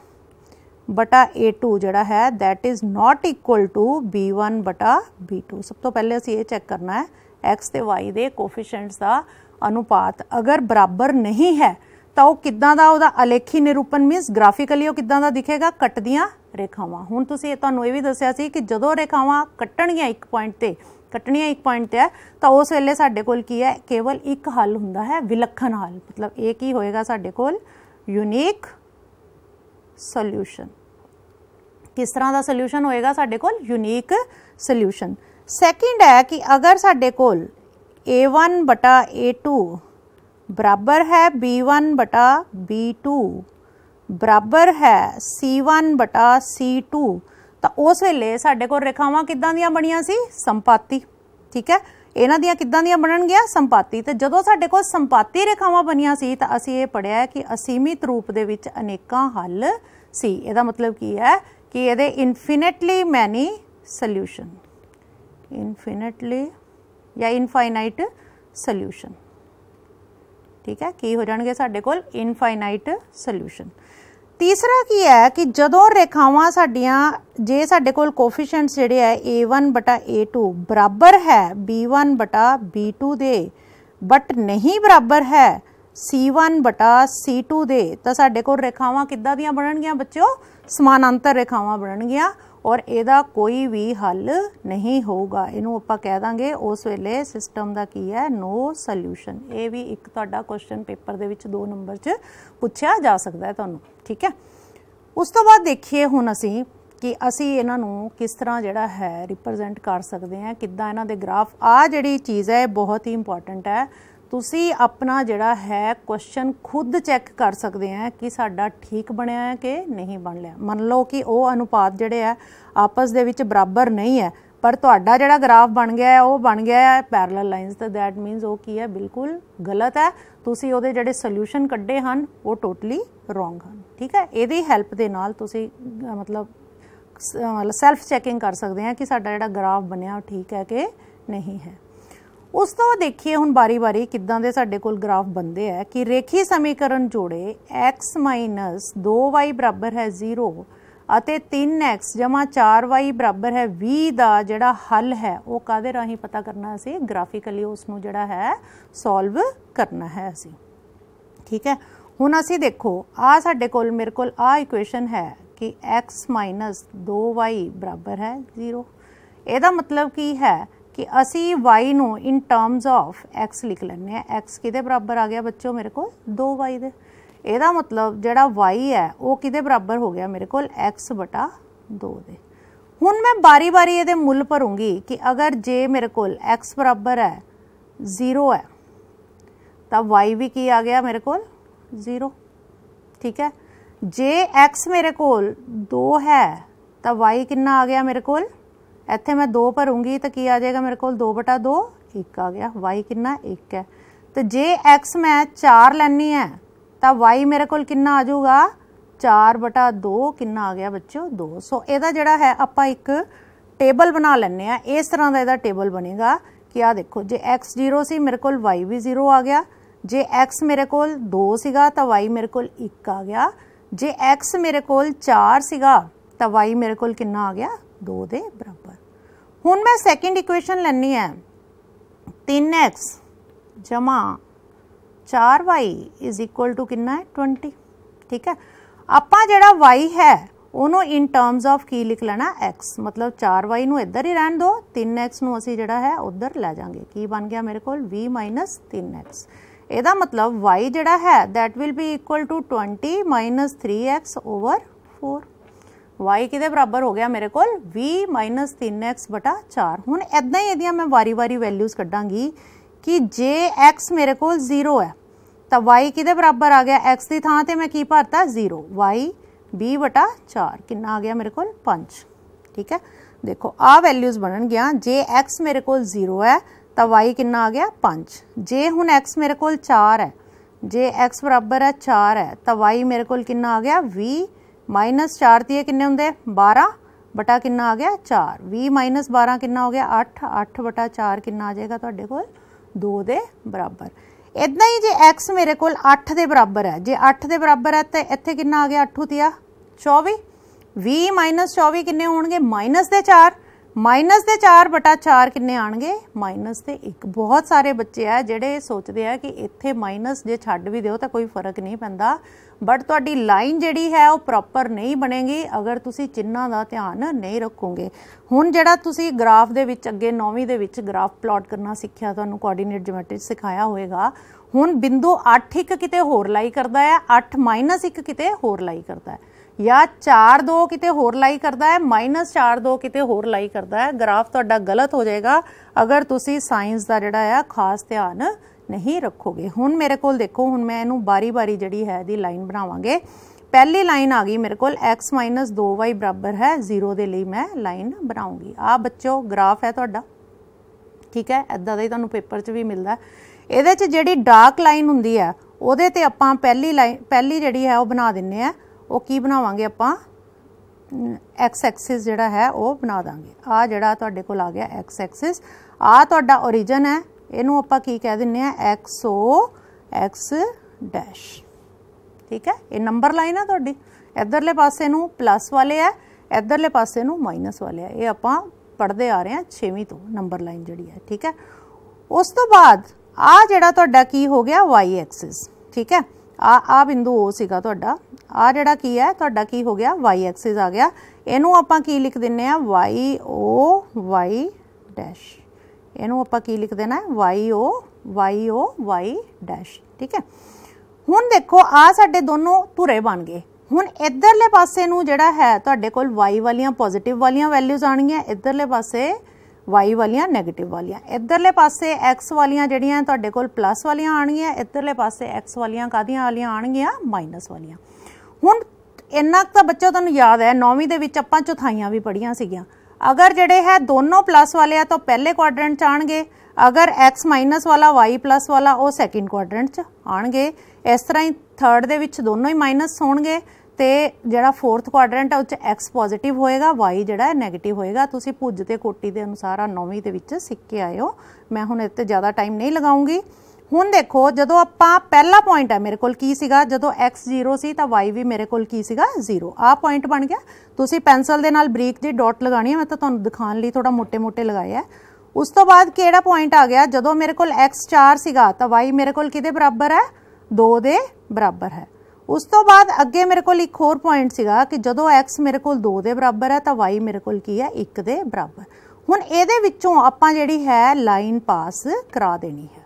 Speaker 1: ਬਟਾ a2 ਜਿਹੜਾ ਹੈ, that is not equal to b1 ਬਟਾ b2 ਸਭ ਤੋਂ ਪਹਿਲੇ ਅਸੀਂ ਇਹ ਚੈੱਕ ਕਰਨਾ ਹੈ, x ਤੇ y ਦੇ ਕੋਫੀਸ਼ੀਐਂਟਸ ਦਾ ਅਨੁਪਾਤ ਅਗਰ ਬਰਾਬਰ ਨਹੀਂ ਹੈ, ਤਾਂ ਉਹ ਕਿੱਦਾਂ ਦਾ ਉਹਦਾ ਅਲੇਖੀ ਨਿਰੂਪਣ ਮੀਨਸ ਗ੍ਰਾਫਿਕਲੀ ਉਹ ਕਿੱਦਾਂ ਦਾ ਦਿਖੇਗਾ? ਕੱਟਦੀਆਂ ਰੇਖਾਵਾਂ। ਹੁਣ ਤੁਸੀਂ ਤੁਹਾਨੂੰ ਇਹ ਵੀ ਦੱਸਿਆ ਸੀ ਕਿ ਜਦੋਂ ਰੇਖਾਵਾਂ ਕੱਟਣਗੀਆਂ ਇੱਕ ਪੁਆਇੰਟ ਤੇ, ਕੱਟਣੀਆਂ ਇੱਕ ਪੁਆਇੰਟ ਤੇ ਹੈ, ਤਾਂ ਉਸ ਵੇਲੇ ਸਾਡੇ ਕੋਲ ਕੀ ਹੈ? ਕੇਵਲ ਇੱਕ ਹੱਲ ਹੁੰਦਾ ਹੈ, ਵਿਲੱਖਣ ਹੱਲ। ਮਤਲਬ ਇਹ ਕੀ ਹੋਏਗਾ ਸਾਡੇ ਕੋਲ? ਯੂਨੀਕ ਸੋਲੂਸ਼ਨ ਕਿਸ ਤਰ੍ਹਾਂ ਦਾ ਸੋਲੂਸ਼ਨ ਹੋਏਗਾ ਸਾਡੇ ਕੋਲ? ਯੂਨੀਕ ਸੋਲੂਸ਼ਨ ਸੈਕਿੰਡ ਹੈ ਕਿ ਅਗਰ ਸਾਡੇ ਕੋਲ a1 a2 ਬਰਾਬਰ ਹੈ b1 b2 ਬਰਾਬਰ ਹੈ c1 c2 ਤਾਂ ਉਸ ਵੇਲੇ ਸਾਡੇ ਕੋਲ ਰੇਖਾਵਾਂ ਕਿੱਦਾਂ ਦੀਆਂ ਬਣੀਆਂ ਸੀ? ਸੰਪਾਤੀ, ਠੀਕ ਹੈ? ਇਹਨਾਂ ਦੀਆਂ ਕਿੱਦਾਂ ਦੀਆਂ ਬਣਨਗੀਆਂ ਸੰਪਾਤੀ। ਤੇ ਜਦੋਂ ਸਾਡੇ ਕੋਲ ਸੰਪਾਤੀ ਰੇਖਾਵਾਂ ਬਣੀਆਂ ਸੀ, ਤਾਂ ਅਸੀਂ ਇਹ ਪੜਿਆ ਕਿ ਅਸੀਮਿਤ ਰੂਪ ਦੇ ਵਿੱਚ ਅਨੇਕਾਂ ਹੱਲ ਸੀ। ਇਹਦਾ ਮਤਲਬ ਕੀ ਹੈ? ਕਿ ਇਹਦੇ ਇਨਫੀਨਿਟਲੀ ਮੈਨੀ ਸੋਲੂਸ਼ਨ ਇਨਫੀਨਿਟਲੀ ਜਾਂ ਇਨਫਾਈਨਾਈਟ ਸੋਲੂਸ਼ਨ ਠੀਕ ਹੈ? ਕੀ ਹੋ ਜਾਣਗੇ ਸਾਡੇ ਕੋਲ? ਇਨਫਾਈਨਾਈਟ ਸੋਲੂਸ਼ਨ ਤੀਸਰਾ ਕੀ ਹੈ ਕਿ ਜਦੋਂ ਰੇਖਾਵਾਂ ਸਾਡੀਆਂ, ਜੇ ਸਾਡੇ ਕੋਲ ਕੋਫੀਸ਼ੀਐਂਟਸ ਜਿਹੜੇ ਹੈ a1 a2 ਬਰਾਬਰ ਹੈ b1 b2 ਦੇ ਬਟ ਨਹੀਂ ਬਰਾਬਰ ਹੈ c1 c2 ਦੇ, ਤਾਂ ਸਾਡੇ ਕੋਲ ਰੇਖਾਵਾਂ ਕਿੱਦਾਂ ਦੀਆਂ ਬਣਨਗੀਆਂ ਬੱਚਿਓ? ਸਮਾਨਾਂਤਰ ਰੇਖਾਵਾਂ ਬਣਨਗੀਆਂ। ਔਰ ਇਹਦਾ ਕੋਈ ਵੀ ਹੱਲ ਨਹੀਂ ਹੋਊਗਾ। ਇਹਨੂੰ ਆਪਾਂ ਕਹਿ ਦਾਂਗੇ ਉਸ ਵੇਲੇ ਸਿਸਟਮ ਦਾ ਕੀ ਹੈ? ਨੋ ਸੋਲੂਸ਼ਨ ਇਹ ਵੀ ਇੱਕ ਤੁਹਾਡਾ ਕੁਐਸਚਨ ਪੇਪਰ ਦੇ ਵਿੱਚ 2 ਨੰਬਰ 'ਚ ਪੁੱਛਿਆ ਜਾ ਸਕਦਾ ਹੈ ਤੁਹਾਨੂੰ। ਠੀਕ ਹੈ? ਉਸ ਤੋਂ ਬਾਅਦ ਦੇਖੀਏ ਹੁਣ ਅਸੀਂ ਕਿ ਅਸੀਂ ਇਹਨਾਂ ਨੂੰ ਕਿਸ ਤਰ੍ਹਾਂ ਜਿਹੜਾ ਹੈ ਰਿਪਰੈਜ਼ੈਂਟ ਕਰ ਸਕਦੇ ਹਾਂ, ਕਿੱਦਾਂ ਇਹਨਾਂ ਦੇ ਗ੍ਰਾਫ ਆ ਜਿਹੜੀ ਚੀਜ਼ ਹੈ, ਇਹ ਬਹੁਤ ਹੀ ਇੰਪੋਰਟੈਂਟ ਹੈ। ਤੁਸੀਂ ਆਪਣਾ ਜਿਹੜਾ ਹੈ ਕੁਐਸਚਨ ਖੁਦ ਚੈੱਕ ਕਰ ਸਕਦੇ ਆ ਕਿ ਸਾਡਾ ਠੀਕ ਬਣਿਆ ਹੈ ਕਿ ਨਹੀਂ ਬਣ ਲਿਆ। ਮੰਨ ਲਓ ਕਿ ਉਹ ਅਨੁਪਾਤ ਜਿਹੜੇ ਆ, ਆਪਸ ਦੇ ਵਿੱਚ ਬਰਾਬਰ ਨਹੀਂ ਹੈ, ਪਰ ਤੁਹਾਡਾ ਜਿਹੜਾ ਗ੍ਰਾਫ ਬਣ ਗਿਆ ਹੈ, ਉਹ ਬਣ ਗਿਆ ਹੈ ਪੈਰਲਲ ਲਾਈਨਸ ਤਾਂ। ਦੈਟ ਮੀਨਸ ਉਹ ਕੀ ਹੈ? ਬਿਲਕੁਲ ਗਲਤ ਹੈ। ਤੁਸੀਂ ਉਹਦੇ ਜਿਹੜੇ ਸੋਲੂਸ਼ਨ ਕੱਢੇ ਹਨ, ਉਹ ਟੋਟਲੀ ਰੋਂਗ ਹਨ। ਠੀਕ ਹੈ? ਇਹਦੀ ਹੈਲਪ ਦੇ ਨਾਲ ਤੁਸੀਂ ਮਤਲਬ ਸੈਲਫ ਚੈਕਿੰਗ ਕਰ ਸਕਦੇ ਹਾਂ ਕਿ ਸਾਡਾ ਜਿਹੜਾ ਗ੍ਰਾਫ ਬਣਿਆ, ਉਹ ਠੀਕ ਹੈ ਕਿ ਨਹੀਂ ਹੈ। ਉਸ ਤੋਂ ਦੇਖੀਏ ਹੁਣ ਬਾਰੀ-ਬਾਰੀ ਕਿੱਦਾਂ ਦੇ ਸਾਡੇ ਕੋਲ ਗ੍ਰਾਫ ਬੰਦੇ ਆ ਕਿ ਰੇਖੀ ਸਮੀਕਰਨ ਜੋੜੇ x 2y ਬਰਾਬਰ ਹੈ 0 ਅਤੇ 3x 4y ਬਰਾਬਰ ਹੈ 20 ਦਾ ਜਿਹੜਾ ਹੱਲ ਹੈ, ਉਹ ਕਾਦੇ ਰਾਹੀਂ ਪਤਾ ਕਰਨਾ ਅਸੀਂ ਗ੍ਰਾਫਿਕਲੀ ਉਸ ਨੂੰ ਜਿਹੜਾ ਹੈ ਸੋਲਵ ਕਰਨਾ ਹੈ ਅਸੀਂ। ਠੀਕ ਹੈ? ਹੁਣ ਅਸੀਂ ਦੇਖੋ ਆ ਸਾਡੇ ਕੋਲ, ਮੇਰੇ ਕੋਲ ਆ ਇਕੁਏਸ਼ਨ ਹੈ ਕਿ x 2y ਬਰਾਬਰ ਹੈ 0 ਇਹਦਾ ਮਤਲਬ ਕੀ ਹੈ? ਕਿ ਅਸੀਂ y ਨੂੰ ਇਨ ਟਰਮਸ ਆਫ x ਲਿਖ ਲੈਂਦੇ ਆ x ਕਿਹਦੇ ਬਰਾਬਰ ਆ ਗਿਆ ਬੱਚੋ ਮੇਰੇ ਕੋਲ? 2y ਦੇ। ਇਹਦਾ ਮਤਲਬ ਜਿਹੜਾ y ਹੈ, ਉਹ ਕਿਹਦੇ ਬਰਾਬਰ ਹੋ ਗਿਆ ਮੇਰੇ ਕੋਲ? x 2 ਦੇ ਹੁਣ ਮੈਂ ਬਾਰੀ-ਬਾਰੀ ਇਹਦੇ ਮੁੱਲ ਭਰੂੰਗੀ ਕਿ ਅਗਰ ਜੇ ਮੇਰੇ ਕੋਲ x ਬਰਾਬਰ ਹੈ 0 ਹੈ, ਤਾਂ y ਵੀ ਕੀ ਆ ਗਿਆ ਮੇਰੇ ਕੋਲ? 0 ਠੀਕ ਹੈ? ਜੇ x ਮੇਰੇ ਕੋਲ 2 ਹੈ, ਤਾਂ y ਕਿੰਨਾ ਆ ਗਿਆ ਮੇਰੇ ਕੋਲ? ਇੱਥੇ ਮੈਂ 2 ਭਰੂੰਗੀ ਤਾਂ ਕੀ ਆ ਜਾਏਗਾ ਮੇਰੇ ਕੋਲ? 2 2 1 ਆ ਗਿਆ। y ਕਿੰਨਾ? 1 ਹੈ। ਤੇ ਜੇ x ਮੈਂ 4 ਲੈਣੀ ਹੈ, ਤਾਂ y ਮੇਰੇ ਕੋਲ ਕਿੰਨਾ ਆ ਜਾਊਗਾ? 4 2 ਕਿੰਨਾ ਆ ਗਿਆ ਬੱਚੋ 2 ਸੋ ਇਹਦਾ ਜਿਹੜਾ ਹੈ, ਆਪਾਂ ਇੱਕ ਟੇਬਲ ਬਣਾ ਲੈਣੇ ਆ ਇਸ ਤਰ੍ਹਾਂ ਦਾ ਇਹਦਾ ਟੇਬਲ ਬਣੇਗਾ ਕਿ ਆ ਦੇਖੋ, ਜੇ x 0 ਸੀ, ਮੇਰੇ ਕੋਲ y ਵੀ 0 ਆ ਗਿਆ। ਜੇ x ਮੇਰੇ ਕੋਲ 2 ਸੀਗਾ, ਤਾਂ y ਮੇਰੇ ਕੋਲ 1 ਆ ਗਿਆ। ਜੇ x ਮੇਰੇ ਕੋਲ 4 ਸੀਗਾ, ਤਾਂ y ਮੇਰੇ ਕੋਲ ਕਿੰਨਾ ਆ ਗਿਆ? 2 ਦੇ ਬਰਾਬਰ। ਹੁਣ ਮੈਂ ਸੈਕਿੰਡ ਇਕੁਏਸ਼ਨ ਲੈਣੀ ਹੈ। 3x 4y ਕਿੰਨਾ ਹੈ? 20 ਠੀਕ ਹੈ? ਆਪਾਂ ਜਿਹੜਾ y ਹੈ, ਉਹਨੂੰ ਇਨ ਟਰਮਸ ਆਫ ਕੀ ਲਿਖ ਲੈਣਾ? x ਮਤਲਬ 4y ਨੂੰ ਇੱਧਰ ਹੀ ਰਹਿਣ ਦਿਓ 3x ਨੂੰ ਅਸੀਂ ਜਿਹੜਾ ਹੈ, ਉੱਧਰ ਲੈ ਜਾਾਂਗੇ। ਕੀ ਬਣ ਗਿਆ ਮੇਰੇ ਕੋਲ? v 3x ਇਹਦਾ ਮਤਲਬ y ਜਿਹੜਾ ਹੈ, that will be equal to 20 3x over 4 y ਕਿਹਦੇ ਬਰਾਬਰ ਹੋ ਗਿਆ ਮੇਰੇ ਕੋਲ? v 3x 4 ਹੁਣ ਇਦਾਂ ਹੀ ਇਹਦੀਆਂ ਮੈਂ ਵਾਰੀ-ਵਾਰੀ ਵੈਲਿਊਜ਼ ਕੱਢਾਂਗੀ ਕਿ ਜੇ x ਮੇਰੇ ਕੋਲ 0 ਹੈ, ਤਾਂ y ਕਿਹਦੇ ਬਰਾਬਰ ਆ ਗਿਆ? x ਦੀ ਥਾਂ ਤੇ ਮੈਂ ਕੀ ਭਰਤਾ? 0 y, b 4 ਕਿੰਨਾ ਆ ਗਿਆ ਮੇਰੇ ਕੋਲ? 5 ਠੀਕ ਹੈ? ਦੇਖੋ, ਆ ਵੈਲਿਊਜ਼ ਬਣਨ ਗਿਆ ਜੇ x ਮੇਰੇ ਕੋਲ 0 ਹੈ, ਤਾਂ y ਕਿੰਨਾ ਆ ਗਿਆ? 5 ਜੇ ਹੁਣ x ਮੇਰੇ ਕੋਲ 4 ਹੈ, ਜੇ x ਬਰਾਬਰ ਹੈ 4 ਹੈ, ਤਾਂ y ਮੇਰੇ ਕੋਲ ਕਿੰਨਾ ਆ ਗਿਆ? 20 ਮਾਈਨਸ 4 ਤੀਏ ਕਿੰਨੇ ਹੁੰਦੇ? 12 ਬਟਾ ਕਿੰਨਾ ਆ ਗਿਆ? 4 20 12 ਕਿੰਨਾ ਹੋ ਗਿਆ? 8 8 ਬਟਾ 4 ਕਿੰਨਾ ਆ ਜਾਏਗਾ ਤੁਹਾਡੇ ਕੋਲ? 2 ਦੇ ਬਰਾਬਰ। ਇਦਾਂ ਹੀ ਜੇ x ਮੇਰੇ ਕੋਲ 8 ਦੇ ਬਰਾਬਰ ਹੈ। ਜੇ 8 ਦੇ ਬਰਾਬਰ ਹੈ ਤਾਂ ਇੱਥੇ ਕਿੰਨਾ ਆ ਗਿਆ? 8 ਉਤਿਆ 24 20 24 ਕਿੰਨੇ ਹੋਣਗੇ? ਮਾਈਨਸ ਦੇ 4 ਮਾਈਨਸ ਦੇ 4 ਬਟਾ 4 ਕਿੰਨੇ ਆਣਗੇ? ਮਾਈਨਸ ਦੇ 1 ਬਹੁਤ ਸਾਰੇ ਬੱਚੇ ਆ ਜਿਹੜੇ ਸੋਚਦੇ ਆ ਕਿ ਇੱਥੇ ਮਾਈਨਸ ਜੇ ਛੱਡ ਵੀ ਦਿਓ ਤਾਂ ਕੋਈ ਫ਼ਰਕ ਨਹੀਂ ਪੈਂਦਾ। ਬਟ ਤੁਹਾਡੀ ਲਾਈਨ ਜਿਹੜੀ ਹੈ ਉਹ ਪ੍ਰੋਪਰ ਨਹੀਂ ਬਣੇਗੀ। ਅਗਰ ਤੁਸੀਂ ਚਿੰਨਾਂ ਦਾ ਧਿਆਨ ਨਹੀਂ ਰੱਖੋਗੇ। ਹੁਣ ਜਿਹੜਾ ਤੁਸੀਂ ਗ੍ਰਾਫ ਦੇ ਵਿੱਚ ਅੱਗੇ 9ਵੀਂ ਦੇ ਵਿੱਚ ਗ੍ਰਾਫ ਪਲਾਟ ਕਰਨਾ ਸਿੱਖਿਆ, ਤੁਹਾਨੂੰ ਕੋਆਰਡੀਨੇਟ ਜਿਓਮੈਟਰੀ ਸਿਖਾਇਆ ਹੋਵੇਗਾ ਹੁਣ ਬਿੰਦੂ 8 ਇੱਕ ਕਿਤੇ ਹੋਰ ਲਾਈ ਕਰਦਾ ਹੈ 8 1 ਕਿਤੇ ਹੋਰ ਲਾਈ ਕਰਦਾ ਹੈ। ਜਾਂ 4 2 ਕਿਤੇ ਹੋਰ ਲਾਈ ਕਰਦਾ ਹੈ -4 2 ਕਿਤੇ ਹੋਰ ਲਾਈ ਕਰਦਾ ਹੈ। ਗ੍ਰਾਫ ਤੁਹਾਡਾ ਗਲਤ ਹੋ ਜਾਏਗਾ ਅਗਰ ਤੁਸੀਂ ਸਾਇੰਸ ਦਾ ਜਿਹੜਾ ਆ, ਖਾਸ ਧਿਆਨ ਨਹੀਂ ਰੱਖੋਗੇ। ਹੁਣ ਮੇਰੇ ਕੋਲ ਦੇਖੋ, ਹੁਣ ਮੈਂ ਇਹਨੂੰ ਬਾਰੀ-ਬਾਰੀ ਜਿਹੜੀ ਹੈ ਦੀ ਲਾਈਨ ਬਣਾਵਾਂਗੇ। ਪਹਿਲੀ ਲਾਈਨ ਆ ਗਈ ਮੇਰੇ ਕੋਲ, x 2y ਬਰਾਬਰ ਹੈ 0 ਦੇ ਲਈ ਮੈਂ ਲਾਈਨ ਬਣਾਉਂਗੀ। ਆ ਬੱਚੋ ਗ੍ਰਾਫ ਹੈ ਤੁਹਾਡਾ। ਠੀਕ ਹੈ ਐਦਾਂ ਦਾ ਹੀ ਤੁਹਾਨੂੰ ਪੇਪਰ 'ਚ ਵੀ ਮਿਲਦਾ ਇਹਦੇ 'ਚ ਜਿਹੜੀ ਡਾਰਕ ਲਾਈਨ ਹੁੰਦੀ ਹੈ, ਉਹਦੇ ਤੇ ਆਪਾਂ ਪਹਿਲੀ ਲਾਈਨ ਪਹਿਲੀ ਜਿਹੜੀ ਹੈ ਉਹ ਬਣਾ ਦਿੰਨੇ ਆ। ਉਹ ਕੀ ਬਣਾਵਾਂਗੇ ਆਪਾਂ? ਐਕਸ ਐਕਸਿਸ ਜਿਹੜਾ ਹੈ, ਉਹ ਬਣਾ ਦਾਂਗੇ। ਆ ਜਿਹੜਾ ਤੁਹਾਡੇ ਕੋਲ ਆ ਗਿਆ ਐਕਸ ਐਕਸਿਸ ਆ ਤੁਹਾਡਾ origin ਹੈ। ਇਹਨੂੰ ਆਪਾਂ ਕੀ ਕਹਿ ਦਿੰਨੇ ਆ? Xo x ਡੈਸ਼ ਠੀਕ ਹੈ? ਇਹ ਨੰਬਰ ਲਾਈਨ ਹੈ ਤੁਹਾਡੀ। ਇਧਰਲੇ ਪਾਸੇ ਨੂੰ ਪਲੱਸ ਵਾਲੇ ਆ, ਇਧਰਲੇ ਪਾਸੇ ਨੂੰ ਮਾਈਨਸ ਵਾਲੇ ਆ। ਇਹ ਆਪਾਂ ਪੜਦੇ ਆ ਰਹੇ ਹਾਂ 6ਵੀਂ ਤੋਂ ਨੰਬਰ ਲਾਈਨ ਜਿਹੜੀ ਹੈ। ਠੀਕ ਹੈ? ਉਸ ਤੋਂ ਬਾਅਦ ਆ ਜਿਹੜਾ ਤੁਹਾਡਾ ਕੀ ਹੋ ਗਿਆ? Y ਐਕਸਿਸ ਠੀਕ ਹੈ? ਆ ਆ ਬਿੰਦੂ O ਸੀਗਾ ਤੁਹਾਡਾ। ਆ ਜਿਹੜਾ ਕੀ ਹੈ, ਤੁਹਾਡਾ ਕੀ ਹੋ ਗਿਆ? Y ਐਕਸਿਸ ਆ ਗਿਆ। ਇਹਨੂੰ ਆਪਾਂ ਕੀ ਲਿਖ ਦਿੰਨੇ ਆ? Y o y ਡੈਸ਼ ਇਹਨੂੰ ਆਪਾਂ ਕੀ ਲਿਖ ਦੇਣਾ? ਹੈ y o y o y dash ਠੀਕ ਹੈ? ਹੁਣ ਦੇਖੋ, ਆ ਸਾਡੇ ਦੋਨੋਂ ਧੁਰੇ ਬਣ ਗਏ। ਹੁਣ ਇਧਰਲੇ ਪਾਸੇ ਨੂੰ ਜਿਹੜਾ ਹੈ, ਤੁਹਾਡੇ ਕੋਲ y ਵਾਲੀਆਂ ਪੋਜ਼ਿਟਿਵ ਵਾਲੀਆਂ ਵੈਲਿਊਜ਼ ਆਣਗੀਆਂ ਇਧਰਲੇ ਪਾਸੇ y ਵਾਲੀਆਂ 네ਗੇਟਿਵ ਵਾਲੀਆਂ। ਇਧਰਲੇ ਪਾਸੇ x ਵਾਲੀਆਂ ਜਿਹੜੀਆਂ ਤੁਹਾਡੇ ਕੋਲ ਪਲੱਸ ਵਾਲੀਆਂ ਆਣਗੀਆਂ ਇਧਰਲੇ ਪਾਸੇ x ਵਾਲੀਆਂ ਕਾਦੀਆਂ ਵਾਲੀਆਂ ਆਣਗੀਆਂ ਮਾਈਨਸ ਵਾਲੀਆਂ। ਹੁਣ ਇੰਨਾ ਤਾਂ ਬੱਚਾ ਤੁਹਾਨੂੰ ਯਾਦ ਹੈ 9ਵੀਂ ਦੇ ਵਿੱਚ ਆਪਾਂ ਚੌਥਾਈਆਂ ਵੀ ਪੜੀਆਂ ਸੀਗੀਆਂ। ਅਗਰ ਜਿਹੜੇ ਹੈ ਦੋਨੋਂ ਪਲੱਸ ਵਾਲੇ ਆ ਤਾਂ ਪਹਿਲੇ ਕੁਆਡਰੈਂਟ ਚ ਆਣਗੇ ਅਗਰ x ਮਾਈਨਸ ਵਾਲਾ, y ਪਲੱਸ ਵਾਲਾ, ਉਹ ਸੈਕਿੰਡ ਕੁਆਡਰੈਂਟ ਚ ਆਣਗੇ ਇਸ ਤਰ੍ਹਾਂ ਹੀ ਥਰਡ ਦੇ ਵਿੱਚ ਦੋਨੋਂ ਹੀ ਮਾਈਨਸ ਹੋਣਗੇ। ਤੇ ਜਿਹੜਾ ਫੋਰਥ ਕੁਆਡਰੈਂਟ ਆ, ਉਹ ਚ x ਪੋਜ਼ਿਟਿਵ ਹੋਏਗਾ, y ਜਿਹੜਾ ਹੈ 네ਗੇਟਿਵ ਹੋਏਗਾ। ਤੁਸੀਂ ਭੁੱਜ ਤੇ ਕੋਟੀ ਦੇ ਅਨੁਸਾਰ ਆ ਨੌਵੀਂ ਦੇ ਵਿੱਚ ਸਿੱਕੇ ਆਇਓ। ਮੈਂ ਹੁਣ ਇੱਥੇ ਜ਼ਿਆਦਾ ਟਾਈਮ ਨਹੀਂ ਲਗਾਉਂਗੀ। ਹੁਣ ਦੇਖੋ, ਜਦੋਂ ਆਪਾਂ ਪਹਿਲਾ ਪੁਆਇੰਟ ਆ, ਮੇਰੇ ਕੋਲ ਕੀ ਸੀਗਾ? ਜਦੋਂ x 0 ਸੀ ਤਾਂ y ਵੀ ਮੇਰੇ ਕੋਲ ਕੀ ਸੀਗਾ? 0 ਆਹ ਪੁਆਇੰਟ ਬਣ ਗਿਆ। ਤੁਸੀਂ ਪੈਨਸਲ ਦੇ ਨਾਲ ਬਰੀਕ ਜੀ ਡਾਟ ਲਗਾਣੀ ਹੈ ਮੈਂ ਤਾਂ ਤੁਹਾਨੂੰ ਦਿਖਾਉਣ ਲਈ ਥੋੜਾ ਮੋٹے-ਮੋٹے ਲਗਾਇਆ ਉਸ ਤੋਂ ਬਾਅਦ ਕਿਹੜਾ ਪੁਆਇੰਟ ਆ ਗਿਆ? ਜਦੋਂ ਮੇਰੇ ਕੋਲ x 4 ਸੀਗਾ, ਤਾਂ y ਮੇਰੇ ਕੋਲ ਕਿਹਦੇ ਬਰਾਬਰ ਹੈ? 2 ਦੇ ਬਰਾਬਰ ਹੈ। ਉਸ ਤੋਂ ਬਾਅਦ ਅੱਗੇ ਮੇਰੇ ਕੋਲ ਇੱਕ ਹੋਰ ਪੁਆਇੰਟ ਸੀਗਾ ਕਿ ਜਦੋਂ x ਮੇਰੇ ਕੋਲ 2 ਦੇ ਬਰਾਬਰ ਹੈ ਤਾਂ y ਮੇਰੇ ਕੋਲ ਕੀ ਹੈ? 1 ਦੇ ਬਰਾਬਰ। ਹੁਣ ਇਹਦੇ ਵਿੱਚੋਂ ਆਪਾਂ ਜਿਹੜੀ ਹੈ ਲਾਈਨ ਪਾਸ ਕਰਾ ਦੇਣੀ ਹੈ।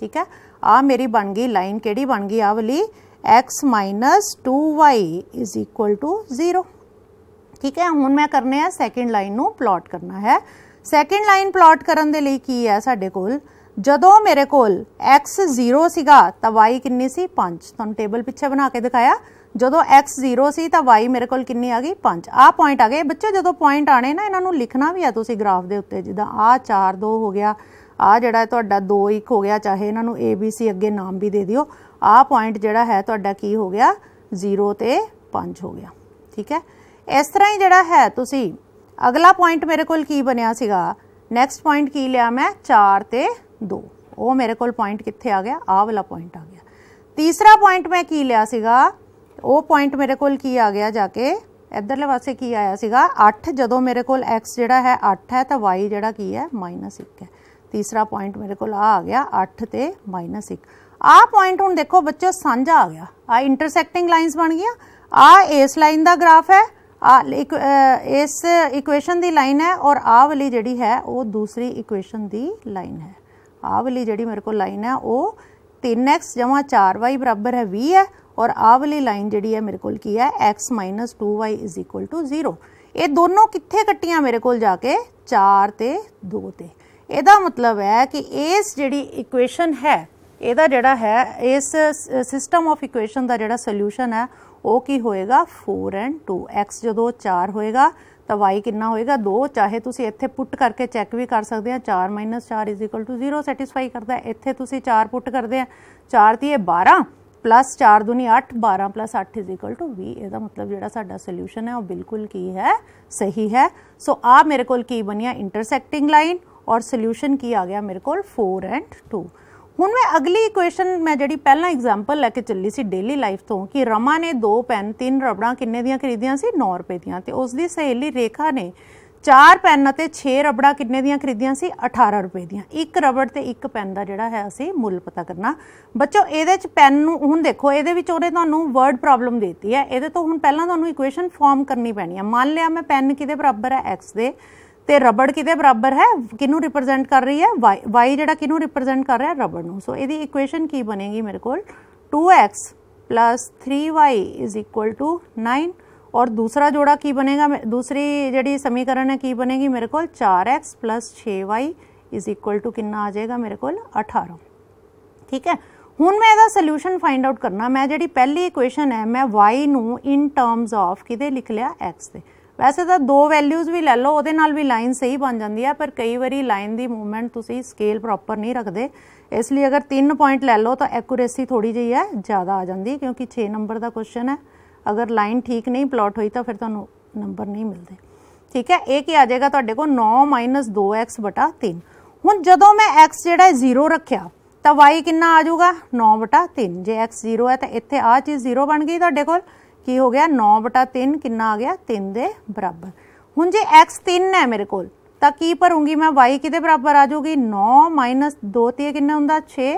Speaker 1: ਠੀਕ ਹੈ? ਆ ਮੇਰੀ ਬਣ ਗਈ ਲਾਈਨ ਕਿਹੜੀ ਬਣ ਗਈ? ਆ ਵਾਲੀ x 2y 0 ਠੀਕ ਹੈ? ਹੁਣ ਮੈਂ ਕਰਨੇ ਆ ਸੈਕਿੰਡ ਲਾਈਨ ਨੂੰ ਪਲਾਟ ਕਰਨਾ ਹੈ। ਸੈਕਿੰਡ ਲਾਈਨ ਪਲਾਟ ਕਰਨ ਦੇ ਲਈ ਕੀ ਹੈ ਸਾਡੇ ਕੋਲ? ਜਦੋਂ ਮੇਰੇ ਕੋਲ x 0 ਸੀਗਾ, ਤਾਂ y ਕਿੰਨੀ ਸੀ? 5 ਤੁਹਾਨੂੰ ਟੇਬਲ ਪਿੱਛੇ ਬਣਾ ਕੇ ਦਿਖਾਇਆ। ਜਦੋਂ x 0 ਸੀ, ਤਾਂ y ਮੇਰੇ ਕੋਲ ਕਿੰਨੀ ਆ ਗਈ? 5 ਆਹ ਪੁਆਇੰਟ ਆ ਗਏ। ਬੱਚੇ, ਜਦੋਂ ਪੁਆਇੰਟ ਆਣੇ ਨਾ, ਇਹਨਾਂ ਨੂੰ ਲਿਖਣਾ ਵੀ ਆ ਤੁਸੀਂ ਗ੍ਰਾਫ ਦੇ ਉੱਤੇ। ਜਿੱਦਾਂ ਆ 4 2 ਹੋ ਗਿਆ, ਆ ਜਿਹੜਾ ਤੁਹਾਡਾ 2 1 ਹੋ ਗਿਆ, ਚਾਹੇ ਇਹਨਾਂ ਨੂੰ a, b, c ਅੱਗੇ ਨਾਮ ਵੀ ਦੇ ਦਿਓ। ਆਹ ਪੁਆਇੰਟ ਜਿਹੜਾ ਹੈ, ਤੁਹਾਡਾ ਕੀ ਹੋ ਗਿਆ? 0 ਤੇ 5 ਹੋ ਗਿਆ। ਠੀਕ ਹੈ? ਇਸ ਤਰ੍ਹਾਂ ਹੀ ਜਿਹੜਾ ਹੈ, ਤੁਸੀਂ ਅਗਲਾ ਪੁਆਇੰਟ ਮੇਰੇ ਕੋਲ ਕੀ ਬਣਿਆ ਸੀਗਾ? ਨੈਕਸਟ ਪੁਆਇੰਟ ਕੀ ਲਿਆ ਮੈਂ? 4 ਤੇ 2 ਉਹ ਮੇਰੇ ਕੋਲ ਪੁਆਇੰਟ ਕਿੱਥੇ ਆ ਗਿਆ ਆਹ ਵਾਲਾ ਪੁਆਇੰਟ ਆ ਗਿਆ ਤੀਸਰਾ ਪੁਆਇੰਟ ਮੈਂ ਕੀ ਲਿਆ ਸੀਗਾ ਉਹ ਪੁਆਇੰਟ ਮੇਰੇ ਕੋਲ ਕੀ ਆ ਗਿਆ ਜਾ ਕੇ ਇਧਰਲੇ ਪਾਸੇ ਕੀ ਆਇਆ ਸੀਗਾ 8 ਜਦੋਂ ਮੇਰੇ ਕੋਲ x ਜਿਹੜਾ ਹੈ 8 ਹੈ ਤਾਂ y ਜਿਹੜਾ ਕੀ ਹੈ -1 ਹੈ ਤੀਸਰਾ ਪੁਆਇੰਟ ਮੇਰੇ ਕੋਲ ਆ ਆ ਗਿਆ 8 ਤੇ -1 ਆ ਪੁਆਇੰਟ ਹੁਣ ਦੇਖੋ ਬੱਚੋ ਸਾਂਝਾ ਆ ਗਿਆ ਆ ਇੰਟਰਸੈਕਟਿੰਗ ਲਾਈਨਸ ਬਣ ਗਈਆਂ ਆ ਇਸ ਲਾਈਨ ਦਾ ਗ੍ਰਾਫ ਹੈ ਆ ਇਸ ਇਕੁਏਸ਼ਨ ਦੀ ਲਾਈਨ ਹੈ ਔਰ ਆ ਵਾਲੀ ਜਿਹੜੀ ਹੈ ਉਹ ਦੂਸਰੀ ਇਕੁਏਸ਼ਨ ਦੀ ਲਾਈਨ ਹੈ ਆਹ ਵਾਲੀ ਜਿਹੜੀ ਮੇਰੇ ਕੋਲ ਲਾਈਨ ਹੈ, ਉਹ 3x 4y ਬਰਾਬਰ ਹੈ 20 ਹੈ ਔਰ ਆਹ ਵਾਲੀ ਲਾਈਨ ਜਿਹੜੀ ਹੈ ਮੇਰੇ ਕੋਲ ਕੀ ਹੈ, x 2y 0 ਇਹ ਦੋਨੋਂ ਕਿੱਥੇ ਕੱਟੀਆਂ ਮੇਰੇ ਕੋਲ ਜਾ ਕੇ? 4 ਤੇ 2 ਤੇ। ਇਹਦਾ ਮਤਲਬ ਹੈ ਕਿ ਇਸ ਜਿਹੜੀ ਇਕੁਏਸ਼ਨ ਹੈ, ਇਹਦਾ ਜਿਹੜਾ ਹੈ, ਇਸ ਸਿਸਟਮ ਆਫ ਇਕੁਏਸ਼ਨ ਦਾ ਜਿਹੜਾ ਸੋਲੂਸ਼ਨ ਹੈ, ਉਹ ਕੀ ਹੋਏਗਾ? 4 ਐਂਡ 2 x ਜਦੋਂ 4 ਹੋਏਗਾ ਤਾਂ y ਕਿੰਨਾ ਹੋਏਗਾ 2 ਚਾਹੇ ਤੁਸੀਂ ਇੱਥੇ ਪੁੱਟ ਕਰਕੇ ਚੈੱਕ ਵੀ ਕਰ ਸਕਦੇ ਆ 4 4 0 ਸੈਟੀਸਫਾਈ ਕਰਦਾ ਇੱਥੇ ਤੁਸੀਂ 4 ਪੁੱਟ ਕਰਦੇ ਆ 4 ਦੀ ਇਹ 12 ਪਲੱਸ 4 ਦੁਨੀ 8 12 ਪਲੱਸ 8 20 ਇਹਦਾ ਮਤਲਬ ਜਿਹੜਾ ਸਾਡਾ ਸੋਲੂਸ਼ਨ ਹੈ ਉਹ ਬਿਲਕੁਲ ਕੀ ਹੈ ਸਹੀ ਹੈ ਸੋ ਆ ਮੇਰੇ ਕੋਲ ਕੀ ਬਣਿਆ ਇੰਟਰਸੈਕਟਿੰਗ ਲਾਈਨ ਔਰ ਸੋਲੂਸ਼ਨ ਕੀ ਆ ਗਿਆ ਮੇਰੇ ਕੋਲ 4 ਐਂਡ 2 ਹੁਣ ਮੈਂ ਅਗਲੀ ਇਕੁਏਸ਼ਨ ਮੈਂ ਜਿਹੜੀ ਪਹਿਲਾਂ ਐਗਜ਼ਾਮਪਲ ਲੈ ਕੇ ਚੱਲੀ ਸੀ ਡੇਲੀ ਲਾਈਫ ਤੋਂ ਕਿ ਰਮਾ ਨੇ ਦੋ ਪੈਨ, ਤਿੰਨ ਰਬੜਾਂ ਕਿੰਨੇ ਦੀਆਂ ਖਰੀਦੀਆਂ ਸੀ? 9 ਰੁਪਏ ਦੀਆਂ। ਤੇ ਉਸ ਦੀ ਸਹੇਲੀ ਰੇਖਾ ਨੇ ਚਾਰ ਪੈਨ ਅਤੇ 6 ਰਬੜਾਂ ਕਿੰਨੇ ਦੀਆਂ ਖਰੀਦੀਆਂ ਸੀ? 18 ਰੁਪਏ ਦੀਆਂ। ਇੱਕ ਰਬੜ ਤੇ ਇੱਕ ਪੈਨ ਦਾ ਜਿਹੜਾ ਹੈ ਅਸੀਂ ਮੁੱਲ ਪਤਾ ਕਰਨਾ। ਬੱਚੋ, ਇਹਦੇ ਚ ਪੈਨ ਨੂੰ ਹੁਣ ਦੇਖੋ, ਇਹਦੇ ਵਿੱਚ ਉਹਨੇ ਤੁਹਾਨੂੰ ਵਰਡ ਪ੍ਰੋਬਲਮ ਦਿੱਤੀ ਹੈ। ਇਹਦੇ ਤੋਂ ਹੁਣ ਪਹਿਲਾਂ ਤੁਹਾਨੂੰ ਇਕੁਏਸ਼ਨ ਫਾਰਮ ਕਰਨੀ ਪੈਣੀ ਹੈ। ਮੰਨ ਲਿਆ ਮੈਂ ਪੈਨ ਕਿਹਦੇ ਬਰਾਬਰ ਹੈ? x ਦੇ। ਤੇ ਰਬੜ ਕਿਹਦੇ ਬਰਾਬਰ ਹੈ? ਕਿਨੂੰ ਰਿਪਰੈਜ਼ੈਂਟ ਕਰ ਰਹੀ ਹੈ? Y y ਜਿਹੜਾ ਕਿਨੂੰ ਰਿਪਰੈਜ਼ੈਂਟ ਕਰ ਰਿਹਾ? ਰਬੜ ਨੂੰ। ਸੋ ਇਹਦੀ ਇਕੁਏਸ਼ਨ ਕੀ ਬਣੇਗੀ ਮੇਰੇ ਕੋਲ? 2x 3y 9 ਔਰ ਦੂਸਰਾ ਜੋੜਾ ਕੀ ਬਣੇਗਾ? ਦੂਸਰੀ ਜਿਹੜੀ ਸਮੀਕਰਨ ਹੈ, ਕੀ ਬਣੇਗੀ ਮੇਰੇ ਕੋਲ? 4x 6y ਕਿੰਨਾ ਆ ਜਾਏਗਾ ਮੇਰੇ ਕੋਲ? 18 ਠੀਕ ਹੈ? ਹੁਣ ਮੈਂ ਇਹਦਾ ਸੋਲੂਸ਼ਨ ਫਾਈਂਡ ਆਊਟ ਕਰਨਾ। ਮੈਂ ਜਿਹੜੀ ਪਹਿਲੀ ਇਕੁਏਸ਼ਨ ਹੈ, ਮੈਂ y ਨੂੰ ਇਨ ਟਰਮਸ ਆਫ ਕਿਤੇ ਲਿਖ ਲਿਆ? x 'ਤੇ ਵੈਸੇ ਤਾਂ ਦੋ ਵੈਲਿਊਜ਼ ਵੀ ਲੈ ਲਓ, ਉਹਦੇ ਨਾਲ ਵੀ ਲਾਈਨ ਸਹੀ ਬਣ ਜਾਂਦੀ ਹੈ ਪਰ ਕਈ ਵਾਰੀ ਲਾਈਨ ਦੀ ਮੂਵਮੈਂਟ ਤੁਸੀਂ ਸਕੇਲ ਪ੍ਰੋਪਰ ਨਹੀਂ ਰੱਖਦੇ। ਇਸ ਲਈ ਅਗਰ 3 ਪੁਆਇੰਟ ਲੈ ਲਓ ਤਾਂ ਐਕੂਰੇਸੀ ਥੋੜੀ ਜਿਹੀ ਹੈ, ਜ਼ਿਆਦਾ ਆ ਜਾਂਦੀ ਕਿਉਂਕਿ 6 ਨੰਬਰ ਦਾ ਕੁਐਸਚਨ ਹੈ। ਅਗਰ ਲਾਈਨ ਠੀਕ ਨਹੀਂ ਪਲਾਟ ਹੋਈ ਤਾਂ ਫਿਰ ਤੁਹਾਨੂੰ ਨੰਬਰ ਨਹੀਂ ਮਿਲਦੇ। ਠੀਕ ਹੈ, ਇਹ ਕੀ ਆ ਜਾਏਗਾ ਤੁਹਾਡੇ ਕੋਲ 9 2x 3 ਹੁਣ ਜਦੋਂ ਮੈਂ x ਜਿਹੜਾ 0 ਰੱਖਿਆ, ਤਾਂ y ਕਿੰਨਾ ਆ ਜਾਊਗਾ? 9 3 ਜੇ x 0 ਹੈ ਤਾਂ ਇੱਥੇ ਆ ਚੀਜ਼ 0 ਬਣ ਗਈ ਤੁਹਾਡੇ ਕੋਲ। ਕੀ ਹੋ ਗਿਆ? 9/3 ਕਿੰਨਾ ਆ ਗਿਆ? 3 ਦੇ ਬਰਾਬਰ। ਹੁਣ ਜੇ x 3 ਹੈ ਮੇਰੇ ਕੋਲ, ਤਾਂ ਕੀ ਭਰੂੰਗੀ ਮੈਂ? y ਕਿਦੇ ਬਰਾਬਰ ਆ ਜਾਊਗੀ? 9 2 ਤੇ ਕਿੰਨਾ ਹੁੰਦਾ? 6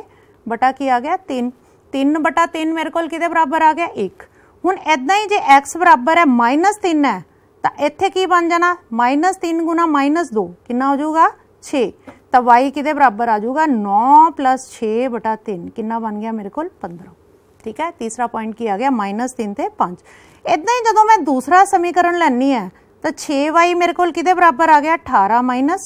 Speaker 1: ਬਟਾ ਕੀ ਆ ਗਿਆ? 3 3 ਬਟਾ 3 ਮੇਰੇ ਕੋਲ ਕਿਦੇ ਬਰਾਬਰ ਆ ਗਿਆ? 1 ਹੁਣ ਐਦਾਂ ਹੀ ਜੇ x ਬਰਾਬਰ ਹੈ -3 ਹੈ, ਤਾਂ ਇੱਥੇ ਕੀ ਬਣ ਜਾਣਾ? -3 2 ਕਿੰਨਾ ਹੋ ਜਾਊਗਾ? 6 ਤਾਂ y ਕਿਦੇ ਬਰਾਬਰ ਆ ਜਾਊਗਾ? 9 6 3 ਕਿੰਨਾ ਬਣ ਗਿਆ ਮੇਰੇ ਕੋਲ? 15 ਠੀਕ ਹੈ ਤੀਸਰਾ ਪੁਆਇੰਟ ਕੀ ਆ ਗਿਆ -3 ਤੇ 5 ਇਦਾਂ ਹੀ ਜਦੋਂ ਮੈਂ ਦੂਸਰਾ ਸਮੀਕਰਨ ਲੈਣੀ ਹੈ ਤਾਂ 6y ਮੇਰੇ ਕੋਲ ਕਿਹਦੇ ਬਰਾਬਰ ਆ ਗਿਆ 18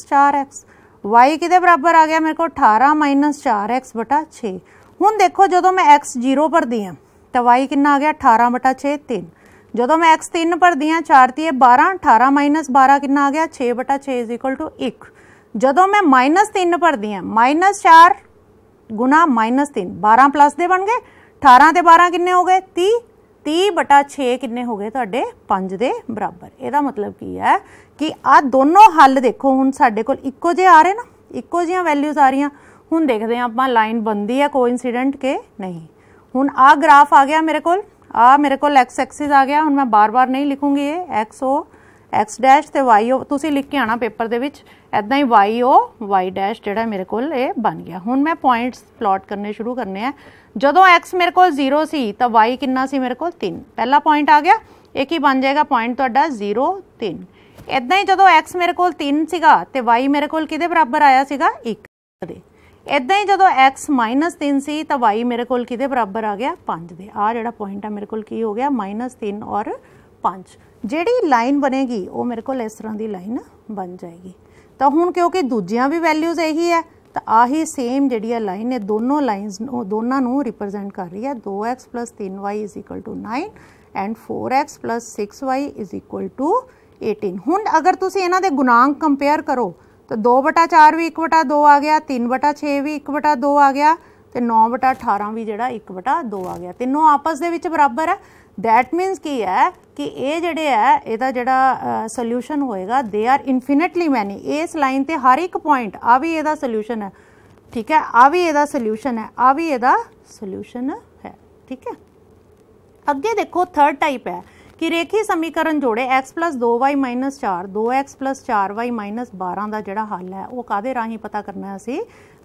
Speaker 1: 4x y ਕਿਹਦੇ ਬਰਾਬਰ ਆ ਗਿਆ ਮੇਰੇ ਕੋਲ 18 4x 6 ਹੁਣ ਦੇਖੋ ਜਦੋਂ ਮੈਂ x 0 ਭਰਦੀ ਆ ਤਾਂ y ਕਿੰਨਾ ਆ ਗਿਆ 18 6 3 ਜਦੋਂ ਮੈਂ x 3 ਭਰਦੀ ਆ 4 ਤੇ 12 18 12 ਕਿੰਨਾ ਆ ਗਿਆ 6 6 1 ਜਦੋਂ ਮੈਂ -3 ਭਰਦੀ ਆ -4 ਗੁਣਾ -3 12 ਪਲੱਸ ਦੇ ਬਣ ਗਏ 18 ਤੇ 12 ਕਿੰਨੇ ਹੋ ਗਏ? 30 30 ਬਟਾ 6 ਕਿੰਨੇ ਹੋ ਗਏ ਤੁਹਾਡੇ? 5 ਦੇ ਬਰਾਬਰ। ਇਹਦਾ ਮਤਲਬ ਕੀ ਹੈ ਕਿ ਆ ਦੋਨੋਂ ਹੱਲ ਦੇਖੋ, ਹੁਣ ਸਾਡੇ ਕੋਲ ਇੱਕੋ ਜਿਹੇ ਆ ਰਹੇ ਨਾ, ਇੱਕੋ ਜਿਹੀਆਂ ਵੈਲਿਊਜ਼ ਆ ਰਹੀਆਂ। ਹੁਣ ਦੇਖਦੇ ਹਾਂ ਆਪਾਂ ਲਾਈਨ ਬੰਦੀ ਹੈ ਕੋਇਨਸੀਡੈਂਟ ਕਿ ਨਹੀਂ। ਹੁਣ ਆ ਗ੍ਰਾਫ ਆ ਗਿਆ ਮੇਰੇ ਕੋਲ ਆ ਮੇਰੇ ਕੋਲ x ਐਕਸਿਸ ਆ ਗਿਆ। ਹੁਣ ਮੈਂ ਬਾਰ-ਬਾਰ ਨਹੀਂ ਲਿਖੂੰਗੀ ਇਹ, x o, x ਡੈਸ਼ ਤੇ y o, ਤੁਸੀਂ ਲਿਖ ਕੇ ਆਣਾ ਪੇਪਰ ਦੇ ਵਿੱਚ। ਐਦਾਂ ਹੀ y o, y ਡੈਸ਼ ਜਿਹੜਾ ਮੇਰੇ ਕੋਲ ਇਹ ਬਣ ਗਿਆ। ਹੁਣ ਮੈਂ ਪੁਆਇੰਟਸ ਪਲਾਟ ਕਰਨੇ ਸ਼ੁਰੂ ਕਰਨੇ ਆ। ਜਦੋਂ x ਮੇਰੇ ਕੋਲ 0 ਸੀ, ਤਾਂ y ਕਿੰਨਾ ਸੀ ਮੇਰੇ ਕੋਲ 3 ਪਹਿਲਾ ਪੁਆਇੰਟ ਆ ਗਿਆ, ਇਹ ਕੀ ਬਣ ਜਾਏਗਾ? ਪੁਆਇੰਟ ਤੁਹਾਡਾ 0 3 ਇਦਾਂ ਹੀ ਜਦੋਂ x ਮੇਰੇ ਕੋਲ 3 ਸੀਗਾ, ਤੇ y ਮੇਰੇ ਕੋਲ ਕਿਹਦੇ ਬਰਾਬਰ ਆਇਆ ਸੀਗਾ? 1 ਦੇ। ਇਦਾਂ ਹੀ ਜਦੋਂ x 3 ਸੀ, ਤਾਂ y ਮੇਰੇ ਕੋਲ ਕਿਹਦੇ ਬਰਾਬਰ ਆ ਗਿਆ? 5 ਦੇ। ਆ ਜਿਹੜਾ ਪੁਆਇੰਟ ਆ, ਮੇਰੇ ਕੋਲ ਕੀ ਹੋ ਗਿਆ? -3 ਔਰ 5 ਜਿਹੜੀ ਲਾਈਨ ਬਣੇਗੀ, ਉਹ ਮੇਰੇ ਕੋਲ ਇਸ ਤਰ੍ਹਾਂ ਦੀ ਲਾਈਨ ਬਣ ਜਾਏਗੀ। ਤਾਂ ਹੁਣ ਕਿਉਂਕਿ ਦੂਜੀਆਂ ਵੀ ਵੈਲਿਊਜ਼ ਇਹੀ ਹੈ, ਤਾਂ ਆਹੀ ਸੇਮ ਜਿਹੜੀ ਹੈ ਲਾਈਨ ਇਹ ਦੋਨੋਂ ਲਾਈਨਸ ਨੂੰ, ਦੋਨਾਂ ਨੂੰ ਰਿਪਰੈਜ਼ੈਂਟ ਕਰ ਰਹੀ ਹੈ। 2x 3y 9 and 4x 6y 18 ਹੁਣ ਅਗਰ ਤੁਸੀਂ ਇਹਨਾਂ ਦੇ ਗੁਣਾਂਕ ਕੰਪੇਅਰ ਕਰੋ, ਤਾਂ 2/4 ਵੀ 1/2 ਆ ਗਿਆ 3/6 ਵੀ 1/2 ਆ ਗਿਆ ਤੇ 9/18 ਵੀ ਜਿਹੜਾ 1/2 ਆ ਗਿਆ। ਤਿੰਨੋਂ ਆਪਸ ਦੇ ਵਿੱਚ ਬਰਾਬਰ ਹੈ ਦੈਟ ਮੀਨਸ ਕੀ ਹੈ ਕਿ ਇਹ ਜਿਹੜੇ ਹੈ ਇਹਦਾ ਜਿਹੜਾ ਸੋਲੂਸ਼ਨ ਹੋਏਗਾ ਦੇ ਆਰ ਇਨਫਿਨਿਟਲੀ ਮੈਨੀ ਇਸ ਲਾਈਨ ਤੇ ਹਰ ਇੱਕ ਪੁਆਇੰਟ ਆ ਵੀ ਇਹਦਾ ਸੋਲੂਸ਼ਨ ਹੈ। ਠੀਕ ਹੈ? ਆ ਵੀ ਇਹਦਾ ਸੋਲੂਸ਼ਨ ਹੈ। ਆ ਵੀ ਇਹਦਾ ਸੋਲੂਸ਼ਨ ਹੈ। ਠੀਕ ਹੈ? ਅੱਗੇ ਦੇਖੋ ਥਰਡ ਟਾਈਪ ਹੈ ਕਿ ਰੇਖੀ ਸਮੀਕਰਨ ਜੋੜੇ x 2y 4 2x 4y 12 ਦਾ ਜਿਹੜਾ ਹੱਲ ਹੈ, ਉਹ ਕਾਦੇ ਰਾਹੀਂ ਪਤਾ ਕਰਨਾ ਹੈ ਅਸੀਂ?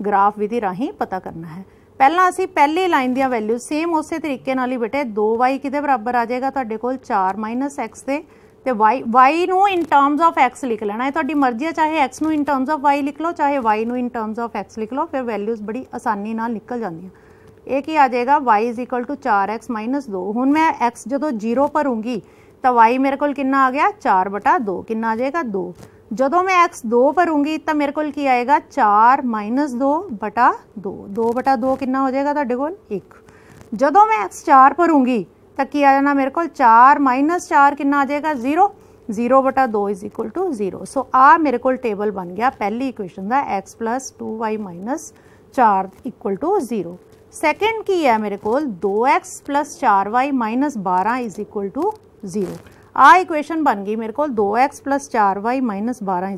Speaker 1: ਗ੍ਰਾਫ ਵਿਧੀ ਰਾਹੀਂ ਪਤਾ ਕਰਨਾ ਹੈ। ਪਹਿਲਾਂ ਅਸੀਂ ਪਹਿਲੀ ਲਾਈਨ ਦੀਆਂ ਵੈਲਿਊ ਸੇਮ ਉਸੇ ਤਰੀਕੇ ਨਾਲ ਹੀ ਬੇਟੇ 2y ਕਿਦੇ ਬਰਾਬਰ ਆ ਜਾਏਗਾ? ਤੁਹਾਡੇ ਕੋਲ 4 x ਦੇ ਤੇ y y ਨੂੰ ਇਨ ਟਰਮਸ ਆਫ x ਲਿਖ ਲੈਣਾ। ਹੈ ਤੁਹਾਡੀ ਮਰਜ਼ੀ ਹੈ ਚਾਹੇ x ਨੂੰ ਇਨ ਟਰਮਸ ਆਫ y ਲਿਖ ਲਓ, ਚਾਹੇ y ਨੂੰ ਇਨ ਟਰਮਸ ਆਫ x ਲਿਖ ਲਓ, ਫਿਰ ਵੈਲਿਊਜ਼ ਬੜੀ ਆਸਾਨੀ ਨਾਲ ਨਿਕਲ ਜਾਂਦੀਆਂ। ਇਹ ਕੀ ਆ ਜਾਏਗਾ? y 4x 2 ਹੁਣ ਮੈਂ x ਜਦੋਂ 0 ਭਰੂੰਗੀ, ਤਾਂ y ਮੇਰੇ ਕੋਲ ਕਿੰਨਾ ਆ ਗਿਆ? 4/2 ਕਿੰਨਾ ਆ ਜਾਏਗਾ? 2 ਜਦੋਂ ਮੈਂ x 2 ਭਰੂੰਗੀ ਤਾਂ ਮੇਰੇ ਕੋਲ ਕੀ ਆਏਗਾ 4 2 ਬਟਾ 2 2 ਬਟਾ 2 ਕਿੰਨਾ ਹੋ ਜਾਏਗਾ ਤੁਹਾਡੇ ਕੋਲ 1 ਜਦੋਂ ਮੈਂ x 4 ਭਰੂੰਗੀ ਤਾਂ ਕੀ ਆ ਜਾਣਾ ਮੇਰੇ ਕੋਲ 4 4 ਕਿੰਨਾ ਆ ਜਾਏਗਾ 0 0 ਬਟਾ 2 0 ਸੋ ਆ ਮੇਰੇ ਕੋਲ ਟੇਬਲ ਬਣ ਗਿਆ ਪਹਿਲੀ ਇਕੁਏਸ਼ਨ ਦਾ x 2y 4 0 ਸੈਕੰਡ ਕੀ ਹੈ ਮੇਰੇ ਕੋਲ 2x 4y 12 0 ਆ ਇਕੁਏਸ਼ਨ ਬਣ ਗਈ ਮੇਰੇ ਕੋਲ 2x 4y 12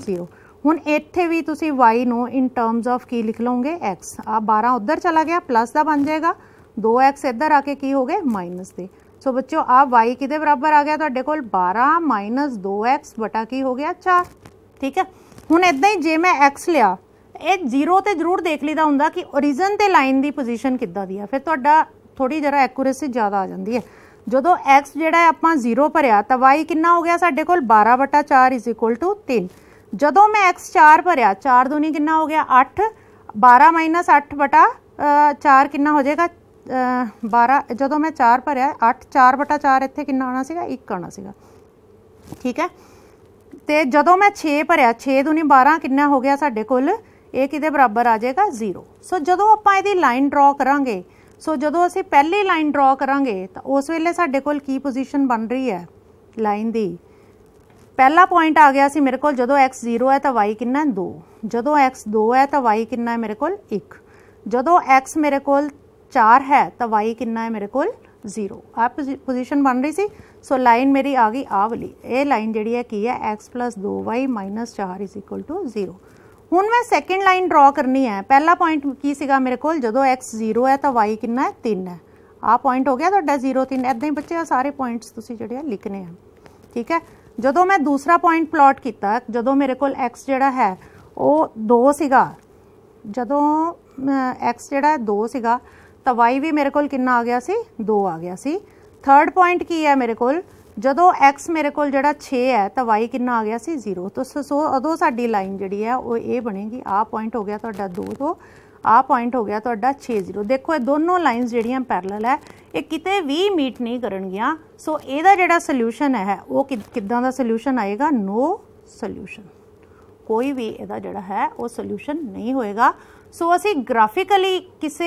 Speaker 1: 0 ਹੁਣ ਇੱਥੇ ਵੀ ਤੁਸੀਂ y ਨੂੰ ਇਨ ਟਰਮਸ ਆਫ ਕੀ ਲਿਖ ਲਓਗੇ? x ਆ 12 ਉਧਰ ਚਲਾ ਗਿਆ ਪਲੱਸ ਦਾ ਬਣ ਜਾਏਗਾ। 2x ਇੱਧਰ ਆ ਕੇ ਕੀ ਹੋ ਗਏ? ਮਾਈਨਸ ਦੇ। ਸੋ ਬੱਚਿਓ, ਆ y ਕਿਦੇ ਬਰਾਬਰ ਆ ਗਿਆ ਤੁਹਾਡੇ ਕੋਲ? 12 2x ਬਟਾ ਕੀ ਹੋ ਗਿਆ? 4 ਠੀਕ ਹੈ? ਹੁਣ ਇਦਾਂ ਹੀ ਜੇ ਮੈਂ x ਲਿਆ, ਇਹ 0 ਤੇ ਜ਼ਰੂਰ ਦੇਖ ਲਈਦਾ ਹੁੰਦਾ ਕਿ origin ਤੇ ਲਾਈਨ ਦੀ ਪੋਜੀਸ਼ਨ ਕਿੱਦਾਂ ਦੀ ਆ। ਫਿਰ ਤੁਹਾਡਾ ਥੋੜੀ ਜਰਾ ਐਕੂਰੇਸੀ ਜ਼ਿਆਦਾ ਆ ਜਾਂਦੀ ਹੈ। ਜਦੋਂ x ਜਿਹੜਾ ਆਪਾਂ 0 ਭਰਿਆ ਤਾਂ y ਕਿੰਨਾ ਹੋ ਗਿਆ ਸਾਡੇ ਕੋਲ 12/4 3 ਜਦੋਂ ਮੈਂ x 4 ਭਰਿਆ 4 ਦੂਨੀ ਕਿੰਨਾ ਹੋ ਗਿਆ? 8 12 8 4 ਕਿੰਨਾ ਹੋ ਜਾਏਗਾ? 12 ਜਦੋਂ ਮੈਂ 4 ਭਰਿਆ 8 4/4 ਇੱਥੇ ਕਿੰਨਾ ਆਣਾ ਸੀਗਾ? 1 ਆਣਾ ਸੀਗਾ। ਠੀਕ ਹੈ? ਤੇ ਜਦੋਂ ਮੈਂ 6 ਭਰਿਆ 6 ਦੂਨੀ 12 ਕਿੰਨਾ ਹੋ ਗਿਆ ਸਾਡੇ ਕੋਲ? ਇਹ ਕਿਹਦੇ ਬਰਾਬਰ ਆ ਜਾਏਗਾ? 0 ਸੋ ਜਦੋਂ ਆਪਾਂ ਇਹਦੀ ਲਾਈਨ ਡਰਾ ਕਰਾਂਗੇ ਸੋ ਜਦੋਂ ਅਸੀਂ ਪਹਿਲੀ ਲਾਈਨ ਡਰਾ ਕਰਾਂਗੇ, ਤਾਂ ਉਸ ਵੇਲੇ ਸਾਡੇ ਕੋਲ ਕੀ ਪੋਜੀਸ਼ਨ ਬਣ ਰਹੀ ਹੈ? ਲਾਈਨ ਦੀ। ਪਹਿਲਾ ਪੁਆਇੰਟ ਆ ਗਿਆ ਸੀ ਮੇਰੇ ਕੋਲ, ਜਦੋਂ x 0 ਹੈ ਤਾਂ y ਕਿੰਨਾ ਹੈ? 2 ਜਦੋਂ x 2 ਹੈ ਤਾਂ y ਕਿੰਨਾ ਹੈ ਮੇਰੇ ਕੋਲ? 1 ਜਦੋਂ x ਮੇਰੇ ਕੋਲ 4 ਹੈ ਤਾਂ y ਕਿੰਨਾ ਹੈ ਮੇਰੇ ਕੋਲ? 0 ਆ ਪੋਜੀਸ਼ਨ ਬਣ ਰਹੀ ਸੀ। ਸੋ ਲਾਈਨ ਮੇਰੀ ਆ ਗਈ ਆ ਵਾਲੀ। ਇਹ ਲਾਈਨ ਜਿਹੜੀ ਹੈ ਕੀ ਹੈ? x 2y 4 0 ਹੁਣ ਮੈਂ ਸੈਕੰਡ ਲਾਈਨ ਡਰਾ ਕਰਨੀ ਹੈ। ਪਹਿਲਾ ਪੁਆਇੰਟ ਕੀ ਸੀਗਾ ਮੇਰੇ ਕੋਲ? ਜਦੋਂ x 0 ਹੈ ਤਾਂ y ਕਿੰਨਾ ਹੈ? 3 ਹੈ। ਆ ਪੁਆਇੰਟ ਹੋ ਗਿਆ ਤੁਹਾਡਾ 0 3 ਐਦਾਂ ਹੀ ਬੱਚੇ ਆ ਸਾਰੇ ਪੁਆਇੰਟਸ ਤੁਸੀਂ ਜਿਹੜੇ ਆ ਲਿਖਨੇ ਆ। ਠੀਕ ਹੈ? ਜਦੋਂ ਮੈਂ ਦੂਸਰਾ ਪੁਆਇੰਟ ਪਲਾਟ ਕੀਤਾ, ਜਦੋਂ ਮੇਰੇ ਕੋਲ x ਜਿਹੜਾ ਹੈ, ਉਹ 2 ਸੀਗਾ। ਜਦੋਂ x ਜਿਹੜਾ 2 ਸੀਗਾ, ਤਾਂ y ਵੀ ਮੇਰੇ ਕੋਲ ਕਿੰਨਾ ਆ ਗਿਆ ਸੀ? 2 ਆ ਗਿਆ ਸੀ। ਥਰਡ ਪੁਆਇੰਟ ਕੀ ਹੈ ਮੇਰੇ ਕੋਲ? ਜਦੋਂ x ਮੇਰੇ ਕੋਲ ਜਿਹੜਾ 6 ਹੈ ਤਾਂ y ਕਿੰਨਾ ਆ ਗਿਆ ਸੀ 0 ਤੋਂ ਸੋ ਉਦੋਂ ਸਾਡੀ ਲਾਈਨ ਜਿਹੜੀ ਹੈ ਉਹ ਇਹ ਬਣੇਗੀ। ਆ ਪੁਆਇੰਟ ਹੋ ਗਿਆ ਤੁਹਾਡਾ 2 ਤੋਂ ਆ ਪੁਆਇੰਟ ਹੋ ਗਿਆ ਤੁਹਾਡਾ 6 0 ਦੇਖੋ ਇਹ ਦੋਨੋਂ ਲਾਈਨਸ ਜਿਹੜੀਆਂ ਪੈਰਲਲ ਹੈ, ਇਹ ਕਿਤੇ ਵੀ ਮੀਟ ਨਹੀਂ ਕਰਨਗੀਆਂ। ਸੋ ਇਹਦਾ ਜਿਹੜਾ ਸੋਲੂਸ਼ਨ ਹੈ, ਉਹ ਕਿੱਦਾਂ ਦਾ ਸੋਲੂਸ਼ਨ ਆਏਗਾ? ਨੋ ਸੋਲੂਸ਼ਨ ਕੋਈ ਵੀ ਇਹਦਾ ਜਿਹੜਾ ਹੈ, ਉਹ ਸੋਲੂਸ਼ਨ ਨਹੀਂ ਹੋਏਗਾ। ਸੋ ਅਸੀਂ ਗ੍ਰਾਫਿਕਲੀ ਕਿਸੇ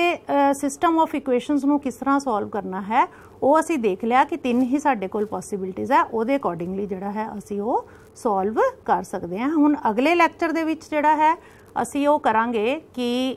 Speaker 1: ਸਿਸਟਮ ਆਫ ਇਕੁਏਸ਼ਨਸ ਨੂੰ ਕਿਸ ਤਰ੍ਹਾਂ ਸੋਲਵ ਕਰਨਾ ਹੈ, ਉਹ ਅਸੀਂ ਦੇਖ ਲਿਆ ਕਿ ਤਿੰਨ ਹੀ ਸਾਡੇ ਕੋਲ ਪੋਸਿਬਿਲਿਟੀਆਂ ਹੈ, ਉਹਦੇ ਅਕੋਰਡਿੰਗਲੀ ਜਿਹੜਾ ਹੈ, ਅਸੀਂ ਉਹ ਸੋਲਵ ਕਰ ਸਕਦੇ ਹਾਂ। ਹੁਣ ਅਗਲੇ ਲੈਕਚਰ ਦੇ ਵਿੱਚ ਜਿਹੜਾ ਹੈ, ਅਸੀਂ ਉਹ ਕਰਾਂਗੇ ਕਿ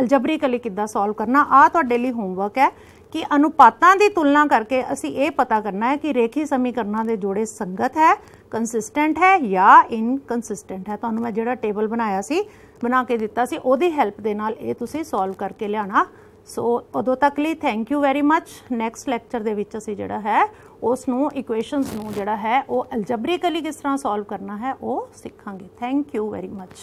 Speaker 1: ਅਲਜਬਰੀਕਲੀ ਕਿੱਦਾਂ ਸੋਲਵ ਕਰਨਾ। ਆ ਤੁਹਾਡੇ ਲਈ ਹੋਮਵਰਕ ਹੈ ਕਿ ਅਨੁਪਾਤਾਂ ਦੀ ਤੁਲਨਾ ਕਰਕੇ ਅਸੀਂ ਇਹ ਪਤਾ ਕਰਨਾ ਹੈ ਕਿ ਰੇਖੀ ਸਮੀਕਰਨਾਂ ਦੇ ਜੋੜੇ ਸੰਗਤ ਹੈ ਕੰਸਿਸਟੈਂਟ ਹੈ ਜਾਂ ਇਨਕਨਸਿਸਟੈਂਟ ਹੈ। ਤੁਹਾਨੂੰ ਮੈਂ ਜਿਹੜਾ ਟੇਬਲ ਬਣਾਇਆ ਸੀ ਬਣਾ ਕੇ ਦਿੱਤਾ ਸੀ, ਉਹਦੀ ਹੈਲਪ ਦੇ ਨਾਲ ਇਹ ਤੁਸੀਂ ਸੋਲਵ ਕਰਕੇ ਲਿਆਣਾ ਸੋ ਉਦੋਂ ਤੱਕ ਲਈ thank you very much next lecture ਦੇ ਵਿੱਚ ਅਸੀਂ ਜਿਹੜਾ ਹੈ ਉਸ ਨੂੰ ਇਕੁਏਸ਼ਨਸ ਨੂੰ ਜਿਹੜਾ ਹੈ, ਉਹ ਅਲਜਬਰੀਕਲੀ ਕਿਸ ਤਰ੍ਹਾਂ ਸੋਲਵ ਕਰਨਾ ਹੈ, ਉਹ ਸਿੱਖਾਂਗੇ। Thank you very much